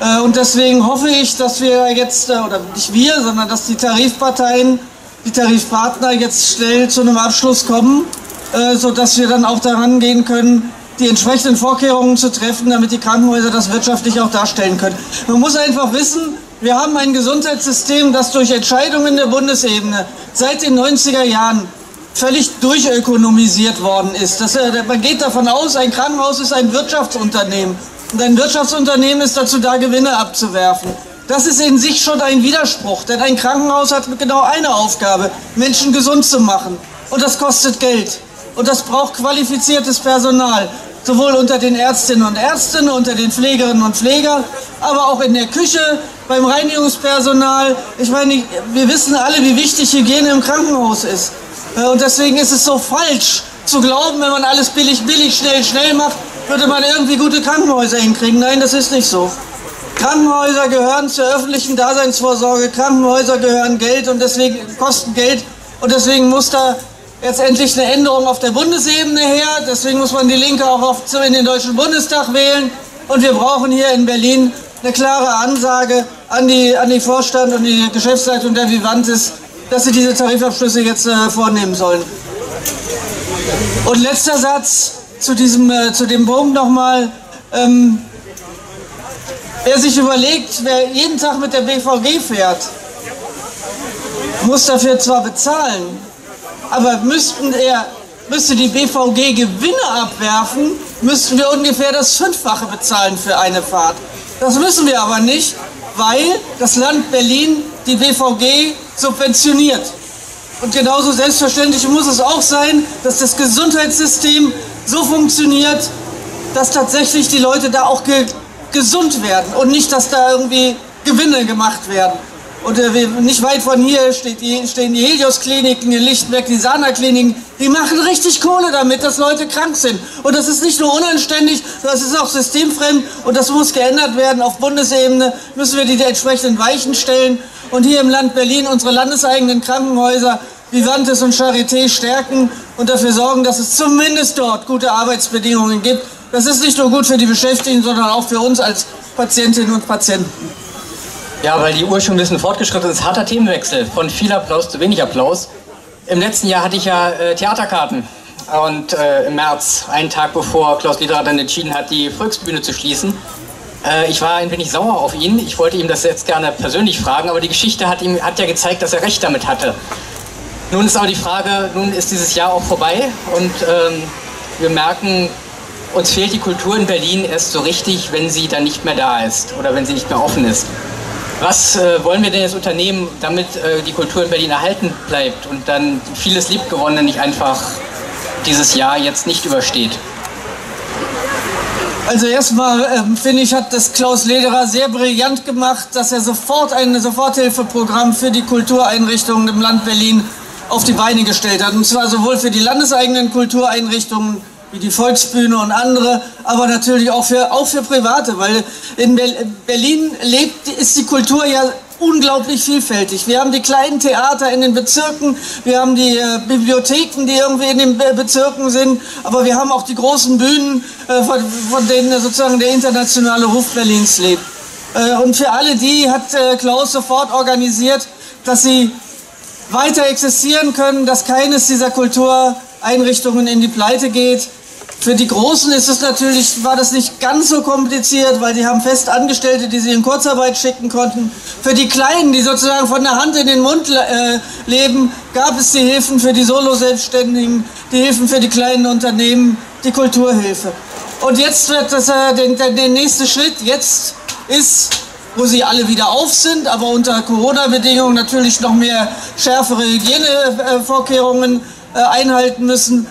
Speaker 11: Äh, und deswegen hoffe ich, dass wir jetzt, äh, oder nicht wir, sondern dass die Tarifparteien, die Tarifpartner jetzt schnell zu einem Abschluss kommen, äh, sodass wir dann auch daran gehen können, die entsprechenden Vorkehrungen zu treffen, damit die Krankenhäuser das wirtschaftlich auch darstellen können. Man muss einfach wissen, wir haben ein Gesundheitssystem, das durch Entscheidungen der Bundesebene seit den 90er Jahren völlig durchökonomisiert worden ist. Das, äh, man geht davon aus, ein Krankenhaus ist ein Wirtschaftsunternehmen. Und ein Wirtschaftsunternehmen ist dazu da, Gewinne abzuwerfen. Das ist in sich schon ein Widerspruch, denn ein Krankenhaus hat genau eine Aufgabe, Menschen gesund zu machen. Und das kostet Geld. Und das braucht qualifiziertes Personal sowohl unter den Ärztinnen und Ärzten, unter den Pflegerinnen und Pflegern, aber auch in der Küche, beim Reinigungspersonal. Ich meine, wir wissen alle, wie wichtig Hygiene im Krankenhaus ist. Äh, und deswegen ist es so falsch zu glauben, wenn man alles billig, billig, schnell, schnell macht, würde man irgendwie gute Krankenhäuser hinkriegen. Nein, das ist nicht so. Krankenhäuser gehören zur öffentlichen Daseinsvorsorge, Krankenhäuser gehören Geld und deswegen kosten Geld und deswegen muss da jetzt endlich eine Änderung auf der Bundesebene her. Deswegen muss man die Linke auch auf, in den Deutschen Bundestag wählen. Und wir brauchen hier in Berlin eine klare Ansage an die, an die Vorstand und die Geschäftsleitung der Vivantes, dass sie diese Tarifabschlüsse jetzt äh, vornehmen sollen. Und letzter Satz zu, diesem, äh, zu dem Punkt nochmal. Ähm, wer sich überlegt, wer jeden Tag mit der BVG fährt, muss dafür zwar bezahlen, aber müssten er, müsste die BVG Gewinne abwerfen, müssten wir ungefähr das Fünffache bezahlen für eine Fahrt. Das müssen wir aber nicht, weil das Land Berlin die BVG subventioniert. Und genauso selbstverständlich muss es auch sein, dass das Gesundheitssystem so funktioniert, dass tatsächlich die Leute da auch ge gesund werden und nicht, dass da irgendwie Gewinne gemacht werden. Und äh, nicht weit von hier die, stehen die Helios-Kliniken in Lichtenberg, die Sana-Kliniken. Die machen richtig Kohle damit, dass Leute krank sind. Und das ist nicht nur unanständig, das ist auch systemfremd und das muss geändert werden. Auf Bundesebene müssen wir die entsprechenden Weichen stellen und hier im Land Berlin unsere landeseigenen Krankenhäuser Vivantes und Charité stärken und dafür sorgen, dass es zumindest dort gute Arbeitsbedingungen gibt. Das ist nicht nur gut für die Beschäftigten, sondern auch für uns als Patientinnen und Patienten.
Speaker 10: Ja, weil die Uhr schon ein bisschen fortgeschritten ist. Harter Themenwechsel von viel Applaus zu wenig Applaus. Im letzten Jahr hatte ich ja äh, Theaterkarten. Und äh, im März, einen Tag bevor Klaus Lederer dann entschieden hat, die Volksbühne zu schließen. Äh, ich war ein wenig sauer auf ihn. Ich wollte ihm das jetzt gerne persönlich fragen, aber die Geschichte hat, ihm, hat ja gezeigt, dass er recht damit hatte. Nun ist aber die Frage, nun ist dieses Jahr auch vorbei und ähm, wir merken, uns fehlt die Kultur in Berlin erst so richtig, wenn sie dann nicht mehr da ist oder wenn sie nicht mehr offen ist. Was äh, wollen wir denn jetzt unternehmen, damit äh, die Kultur in Berlin erhalten bleibt und dann vieles Liebgewonnene nicht einfach dieses Jahr jetzt nicht übersteht?
Speaker 11: Also erstmal ähm, finde ich, hat das Klaus Lederer sehr brillant gemacht, dass er sofort ein Soforthilfeprogramm für die Kultureinrichtungen im Land Berlin auf die Beine gestellt hat. Und zwar sowohl für die landeseigenen Kultureinrichtungen wie die Volksbühne und andere, aber natürlich auch für, auch für Private, weil in Berlin lebt, ist die Kultur ja unglaublich vielfältig. Wir haben die kleinen Theater in den Bezirken, wir haben die äh, Bibliotheken, die irgendwie in den Be Bezirken sind, aber wir haben auch die großen Bühnen, äh, von, von, denen sozusagen der internationale Ruf Berlins lebt. Äh, und für alle die hat äh, Klaus sofort organisiert, dass sie weiter existieren können, dass keines dieser Kultureinrichtungen in die Pleite geht. Für die Großen ist es natürlich, war das nicht ganz so kompliziert, weil die haben fest Angestellte, die sie in Kurzarbeit schicken konnten. Für die Kleinen, die sozusagen von der Hand in den Mund äh, leben, gab es die Hilfen für die Solo-Selbstständigen, die Hilfen für die kleinen Unternehmen, die Kulturhilfe. Und jetzt wird das äh, der, der nächste Schritt, jetzt ist wo sie alle wieder auf sind, aber unter Corona-Bedingungen natürlich noch mehr schärfere Hygienevorkehrungen äh, einhalten müssen,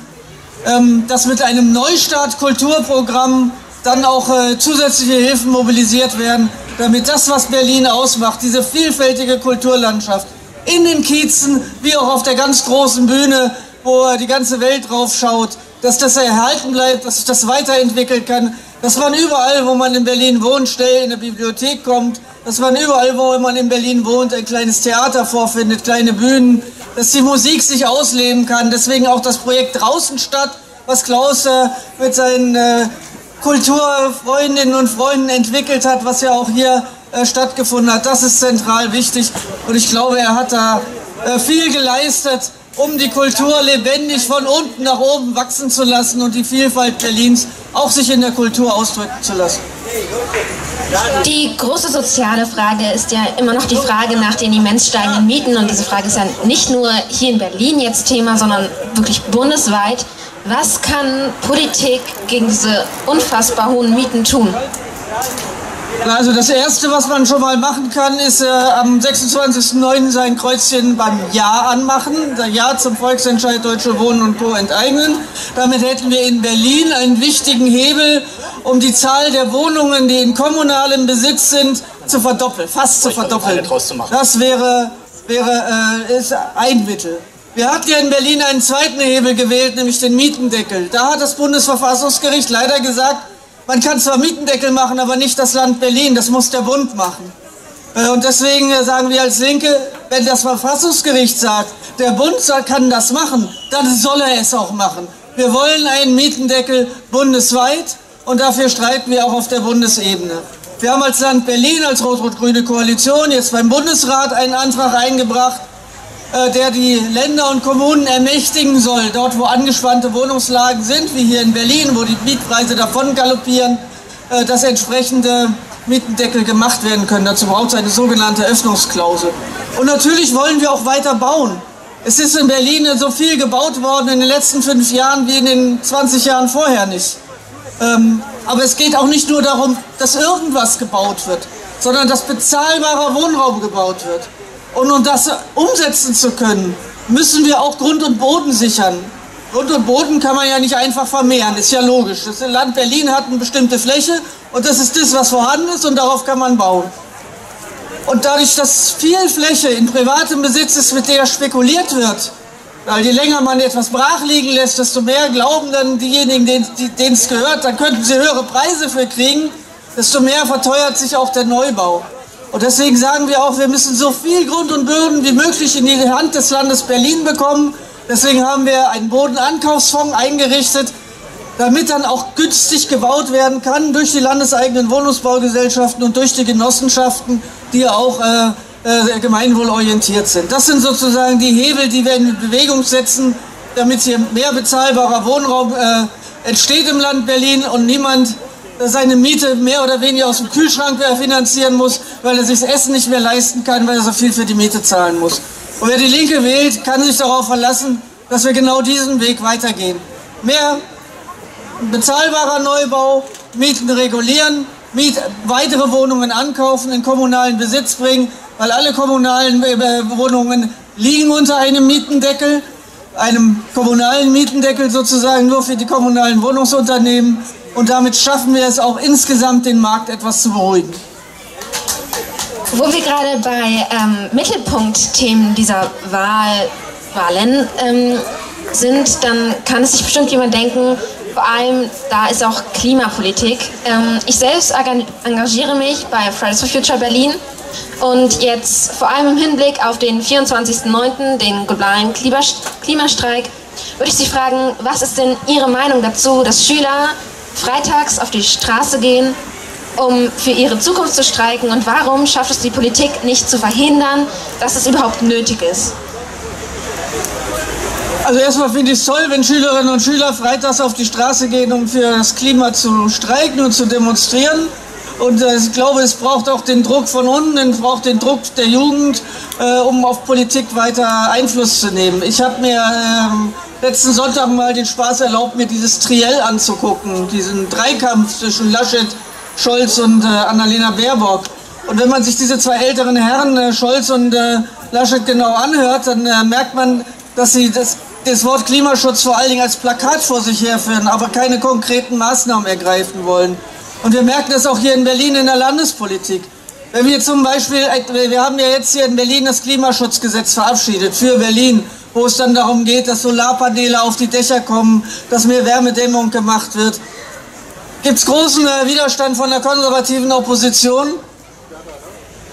Speaker 11: ähm, dass mit einem Neustart-Kulturprogramm dann auch äh, zusätzliche Hilfen mobilisiert werden, damit das, was Berlin ausmacht, diese vielfältige Kulturlandschaft in den Kiezen wie auch auf der ganz großen Bühne, wo die ganze Welt drauf schaut, dass das erhalten bleibt, dass sich das weiterentwickeln kann, dass man überall, wo man in Berlin wohnt, schnell in eine Bibliothek kommt, dass man überall, wo man in Berlin wohnt, ein kleines Theater vorfindet, kleine Bühnen, dass die Musik sich ausleben kann. Deswegen auch das Projekt Draußen statt, was Klaus äh, mit seinen äh, Kulturfreundinnen und Freunden entwickelt hat, was ja auch hier äh, stattgefunden hat. Das ist zentral wichtig und ich glaube, er hat da äh, viel geleistet um die Kultur lebendig von unten nach oben wachsen zu lassen und die Vielfalt Berlins auch sich in der Kultur ausdrücken zu lassen.
Speaker 12: Die große soziale Frage ist ja immer noch die Frage nach den immens steigenden Mieten. Und diese Frage ist ja nicht nur hier in Berlin jetzt Thema, sondern wirklich bundesweit. Was kann Politik gegen diese unfassbar hohen Mieten tun?
Speaker 11: Also das Erste, was man schon mal machen kann, ist äh, am 26.09. sein Kreuzchen beim Ja anmachen. Ja zum Volksentscheid Deutsche Wohnen und Co. enteignen. Damit hätten wir in Berlin einen wichtigen Hebel, um die Zahl der Wohnungen, die in kommunalem Besitz sind, zu verdoppeln, fast zu verdoppeln. Das wäre, wäre äh, ist ein Mittel. Wir hatten ja in Berlin einen zweiten Hebel gewählt, nämlich den Mietendeckel. Da hat das Bundesverfassungsgericht leider gesagt, man kann zwar Mietendeckel machen, aber nicht das Land Berlin, das muss der Bund machen. Äh, und deswegen äh, sagen wir als Linke, wenn das Verfassungsgericht sagt, der Bund kann das machen, dann soll er es auch machen. Wir wollen einen Mietendeckel bundesweit und dafür streiten wir auch auf der Bundesebene. Wir haben als Land Berlin, als Rot-Rot-Grüne Koalition jetzt beim Bundesrat einen Antrag eingebracht, der die Länder und Kommunen ermächtigen soll, dort wo angespannte Wohnungslagen sind, wie hier in Berlin, wo die Mietpreise davon galoppieren, äh, dass entsprechende Mietendeckel gemacht werden können. Dazu braucht es eine sogenannte Öffnungsklausel. Und natürlich wollen wir auch weiter bauen. Es ist in Berlin so viel gebaut worden in den letzten fünf Jahren wie in den 20 Jahren vorher nicht. Ähm, aber es geht auch nicht nur darum, dass irgendwas gebaut wird, sondern dass bezahlbarer Wohnraum gebaut wird. Und um das umsetzen zu können, müssen wir auch Grund und Boden sichern. Grund und Boden kann man ja nicht einfach vermehren, ist ja logisch. Das Land Berlin hat eine bestimmte Fläche und das ist das, was vorhanden ist und darauf kann man bauen. Und dadurch, dass viel Fläche in privatem Besitz ist, mit der spekuliert wird, weil je länger man etwas brach liegen lässt, desto mehr glauben dann diejenigen, denen es gehört, dann könnten sie höhere Preise für kriegen, desto mehr verteuert sich auch der Neubau. Und deswegen sagen wir auch, wir müssen so viel Grund und Böden wie möglich in die Hand des Landes Berlin bekommen, Deswegen haben wir einen Bodenankaufsfonds eingerichtet, damit dann auch günstig gebaut werden kann durch die landeseigenen Wohnungsbaugesellschaften und durch die Genossenschaften, die auch äh, äh, gemeinwohlorientiert sind. Das sind sozusagen die Hebel, die wir in Bewegung setzen, damit hier mehr bezahlbarer Wohnraum äh, entsteht im Land Berlin und niemand seine Miete mehr oder weniger aus dem Kühlschrank finanzieren muss, weil er sich das Essen nicht mehr leisten kann, weil er so viel für die Miete zahlen muss. Und wer die Linke wählt, kann sich darauf verlassen, dass wir genau diesen Weg weitergehen. Mehr bezahlbarer Neubau, Mieten regulieren, Miet weitere Wohnungen ankaufen, in kommunalen Besitz bringen, weil alle kommunalen äh, Wohnungen liegen unter einem Mietendeckel, einem kommunalen Mietendeckel sozusagen nur für die kommunalen Wohnungsunternehmen und damit schaffen wir es auch insgesamt den Markt etwas zu beruhigen.
Speaker 12: Wo wir gerade bei ähm, Mittelpunktthemen dieser Wahl, Wahlen ähm, sind, dann kann es sich bestimmt jemand denken, vor allem da ist auch Klimapolitik. Ähm, ich selbst engagiere mich bei Fridays for Future Berlin und jetzt vor allem im Hinblick auf den 24.09., den globalen Klimastreik, würde ich Sie fragen, was ist denn Ihre Meinung dazu, dass Schüler freitags auf die Straße gehen, um für ihre Zukunft zu streiken und warum schafft es die Politik nicht zu verhindern, dass es überhaupt nötig ist?
Speaker 11: Also erstmal finde ich es toll, wenn Schülerinnen und Schüler freitags auf die Straße gehen, um für das Klima zu streiken und zu demonstrieren. Und äh, ich glaube, es braucht auch den Druck von unten, es braucht den Druck der Jugend, äh, um auf Politik weiter Einfluss zu nehmen. Ich habe mir ähm, letzten Sonntag mal den Spaß erlaubt, mir dieses Triell anzugucken, diesen Dreikampf zwischen Laschet, Scholz und äh, Annalena Baerbock. Und wenn man sich diese zwei älteren Herren, äh, Scholz und äh, Laschet, genau anhört, dann äh, merkt man, dass sie das, das Wort Klimaschutz vor allen Dingen als Plakat vor sich herführen, aber keine konkreten Maßnahmen ergreifen wollen. Und wir merken das auch hier in Berlin in der Landespolitik. Wenn wir zum Beispiel, äh, wir haben ja jetzt hier in Berlin das Klimaschutzgesetz verabschiedet für Berlin, wo es dann darum geht, dass Solarpaneele auf die Dächer kommen, dass mehr Wärmedämmung gemacht wird. Gibt es großen äh, Widerstand von der konservativen Opposition,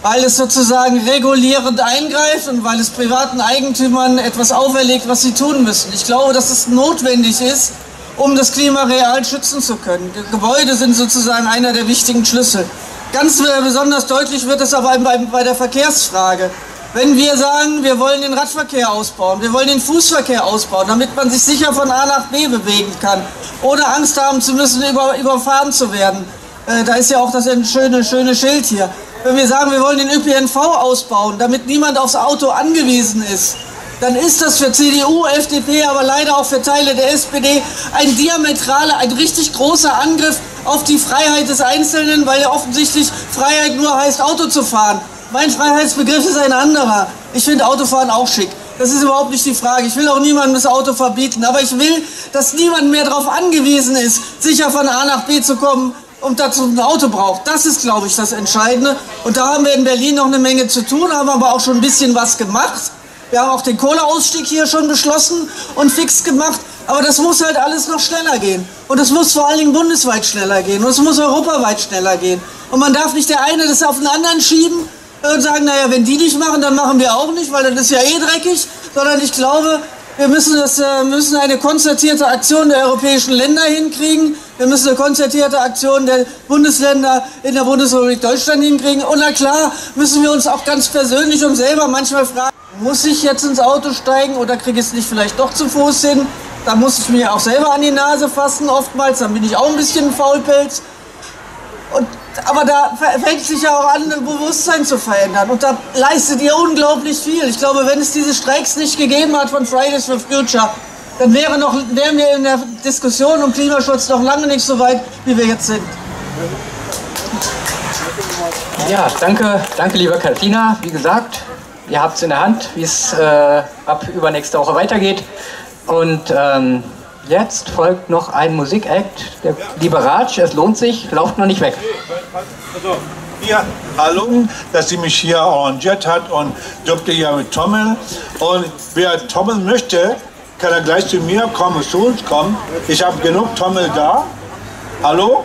Speaker 11: weil es sozusagen regulierend eingreift und weil es privaten Eigentümern etwas auferlegt, was sie tun müssen. Ich glaube, dass es notwendig ist, um das Klima real schützen zu können. Gebäude sind sozusagen einer der wichtigen Schlüssel. Ganz besonders deutlich wird es aber bei der Verkehrsfrage. Wenn wir sagen, wir wollen den Radverkehr ausbauen, wir wollen den Fußverkehr ausbauen, damit man sich sicher von A nach B bewegen kann, ohne Angst haben zu müssen, über, überfahren zu werden. Äh, da ist ja auch das schöne, schöne Schild hier. Wenn wir sagen, wir wollen den ÖPNV ausbauen, damit niemand aufs Auto angewiesen ist, dann ist das für CDU, FDP, aber leider auch für Teile der SPD ein diametraler, ein richtig großer Angriff auf die Freiheit des Einzelnen, weil ja offensichtlich Freiheit nur heißt, Auto zu fahren. Mein Freiheitsbegriff ist ein anderer. Ich finde Autofahren auch schick. Das ist überhaupt nicht die Frage. Ich will auch niemandem das Auto verbieten. Aber ich will, dass niemand mehr darauf angewiesen ist, sicher von A nach B zu kommen und dazu ein Auto braucht. Das ist, glaube ich, das Entscheidende. Und da haben wir in Berlin noch eine Menge zu tun, haben aber auch schon ein bisschen was gemacht. Wir haben auch den Kohleausstieg hier schon beschlossen und fix gemacht. Aber das muss halt alles noch schneller gehen. Und es muss vor allen Dingen bundesweit schneller gehen. Und es muss europaweit schneller gehen. Und man darf nicht der eine das auf den anderen schieben und sagen, naja, wenn die nicht machen, dann machen wir auch nicht, weil das ist ja eh dreckig. Sondern ich glaube, wir müssen, das, äh, müssen eine konzertierte Aktion der europäischen Länder hinkriegen. Wir müssen eine konzertierte Aktion der Bundesländer in der Bundesrepublik Deutschland hinkriegen. Und na klar müssen wir uns auch ganz persönlich und selber manchmal fragen, muss ich jetzt ins Auto steigen oder kriege ich es nicht vielleicht doch zu Fuß hin? Da muss ich mir auch selber an die Nase fassen oftmals, dann bin ich auch ein bisschen Faulpelz. Und, aber da fängt sich ja auch an, ein Bewusstsein zu verändern. Und da leistet ihr unglaublich viel. Ich glaube, wenn es diese Streiks nicht gegeben hat von Fridays for Future, dann wäre noch, wären wir in der Diskussion um Klimaschutz noch lange nicht so weit, wie wir jetzt sind.
Speaker 10: Ja, danke, danke liebe Katina. Wie gesagt, ihr habt es in der Hand, wie es äh, ab übernächste Woche weitergeht. Und ähm, jetzt folgt noch ein Musikakt, der liebe Ratsch, es lohnt sich, lauft noch nicht weg.
Speaker 2: Also, hallo, dass sie mich hier arrangiert hat und durfte ja mit Tommel. Und wer Tommel möchte, kann er gleich zu mir kommen, zu uns kommen. Ich habe genug Tommel da. Hallo?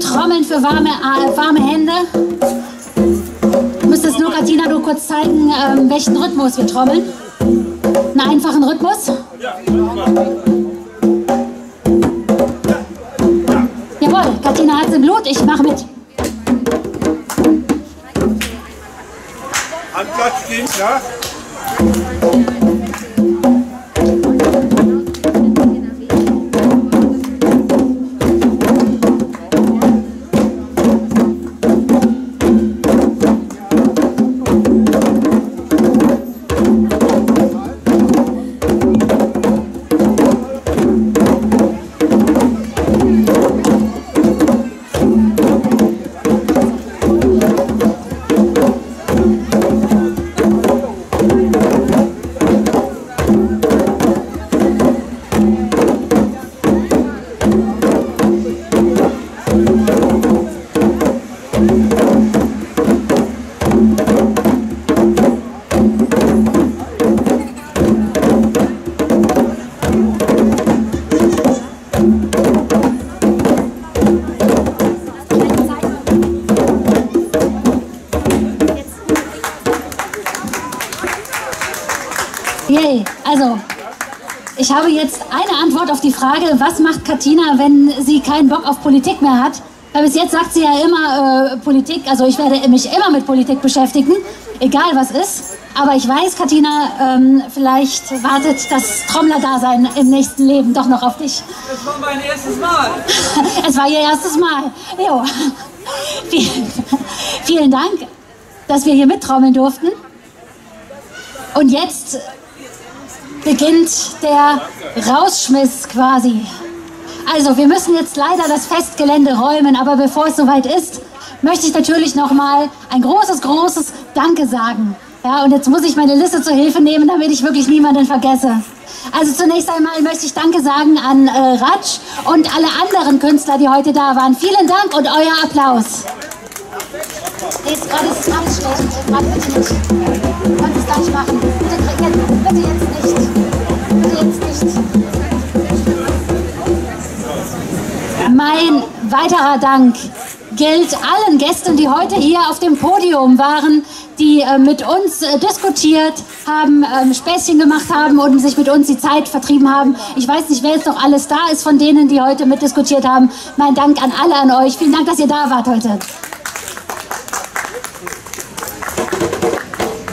Speaker 1: Trommeln für warme, äh, warme Hände. Müsstest nur, Katina, du kurz zeigen, ähm, welchen Rhythmus wir trommeln. Einen einfachen Rhythmus. Jawohl, Katina hat's im Blut, ich mache mit.
Speaker 2: An Platz ja?
Speaker 1: Frage, was macht Katina, wenn sie keinen Bock auf Politik mehr hat? Weil bis jetzt sagt sie ja immer äh, Politik, also ich werde mich immer mit Politik beschäftigen, egal was ist. Aber ich weiß, Katina, ähm, vielleicht wartet das Trommler-Dasein im nächsten Leben doch noch auf dich.
Speaker 11: Das war mein erstes Mal.
Speaker 1: es war ihr erstes Mal. Jo. Vielen, vielen Dank, dass wir hier mittrommeln durften. Und jetzt beginnt der Rausschmiss quasi. Also, wir müssen jetzt leider das Festgelände räumen, aber bevor es soweit ist, möchte ich natürlich nochmal ein großes, großes Danke sagen. Ja, und jetzt muss ich meine Liste zur Hilfe nehmen, damit ich wirklich niemanden vergesse. Also zunächst einmal möchte ich Danke sagen an äh, Ratsch und alle anderen Künstler, die heute da waren. Vielen Dank und euer Applaus. Nee, ist gerade schlecht. Gerade bitte nicht. Könnt es gleich machen. Bitte, jetzt, bitte jetzt Mein weiterer Dank gilt allen Gästen, die heute hier auf dem Podium waren, die äh, mit uns äh, diskutiert haben, ähm, Späßchen gemacht haben und sich mit uns die Zeit vertrieben haben. Ich weiß nicht, wer jetzt noch alles da ist von denen, die heute mitdiskutiert haben. Mein Dank an alle an euch. Vielen Dank, dass ihr da wart heute.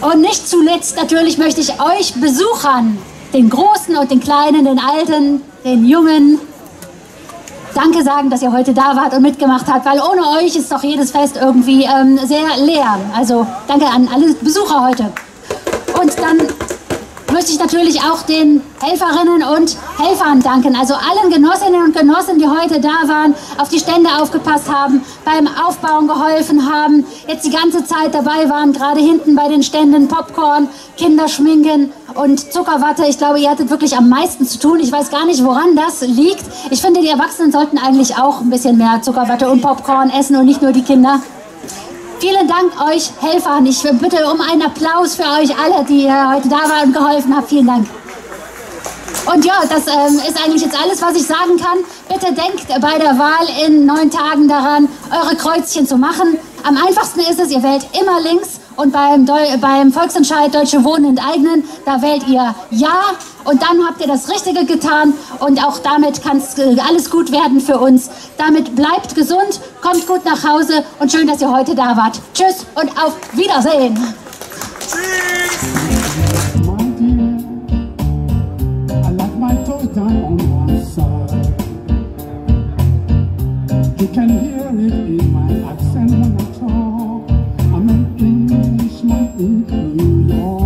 Speaker 1: Und nicht zuletzt natürlich möchte ich euch Besuchern, den Großen und den Kleinen, den Alten, den Jungen, Danke sagen, dass ihr heute da wart und mitgemacht habt, weil ohne euch ist doch jedes Fest irgendwie ähm, sehr leer. Also danke an alle Besucher heute. Und dann möchte ich natürlich auch den Helferinnen und Helfern danken, also allen Genossinnen und Genossen, die heute da waren, auf die Stände aufgepasst haben, beim Aufbauen geholfen haben, jetzt die ganze Zeit dabei waren, gerade hinten bei den Ständen Popcorn, Kinderschminken und Zuckerwatte. Ich glaube, ihr hattet wirklich am meisten zu tun. Ich weiß gar nicht, woran das liegt. Ich finde, die Erwachsenen sollten eigentlich auch ein bisschen mehr Zuckerwatte und Popcorn essen und nicht nur die Kinder. Vielen Dank euch Helfern. Ich bitte um einen Applaus für euch alle, die heute da waren und geholfen habt. Vielen Dank. Und ja, das ähm, ist eigentlich jetzt alles, was ich sagen kann. Bitte denkt bei der Wahl in neun Tagen daran, eure Kreuzchen zu machen. Am einfachsten ist es, ihr wählt immer links und beim, beim Volksentscheid Deutsche Wohnen enteignen, da wählt ihr Ja und dann habt ihr das Richtige getan und auch damit kann äh, alles gut werden für uns. Damit bleibt gesund, kommt gut nach Hause und schön, dass ihr heute da wart. Tschüss und auf Wiedersehen.
Speaker 9: Side. You can hear it in my accent Englishman in New York.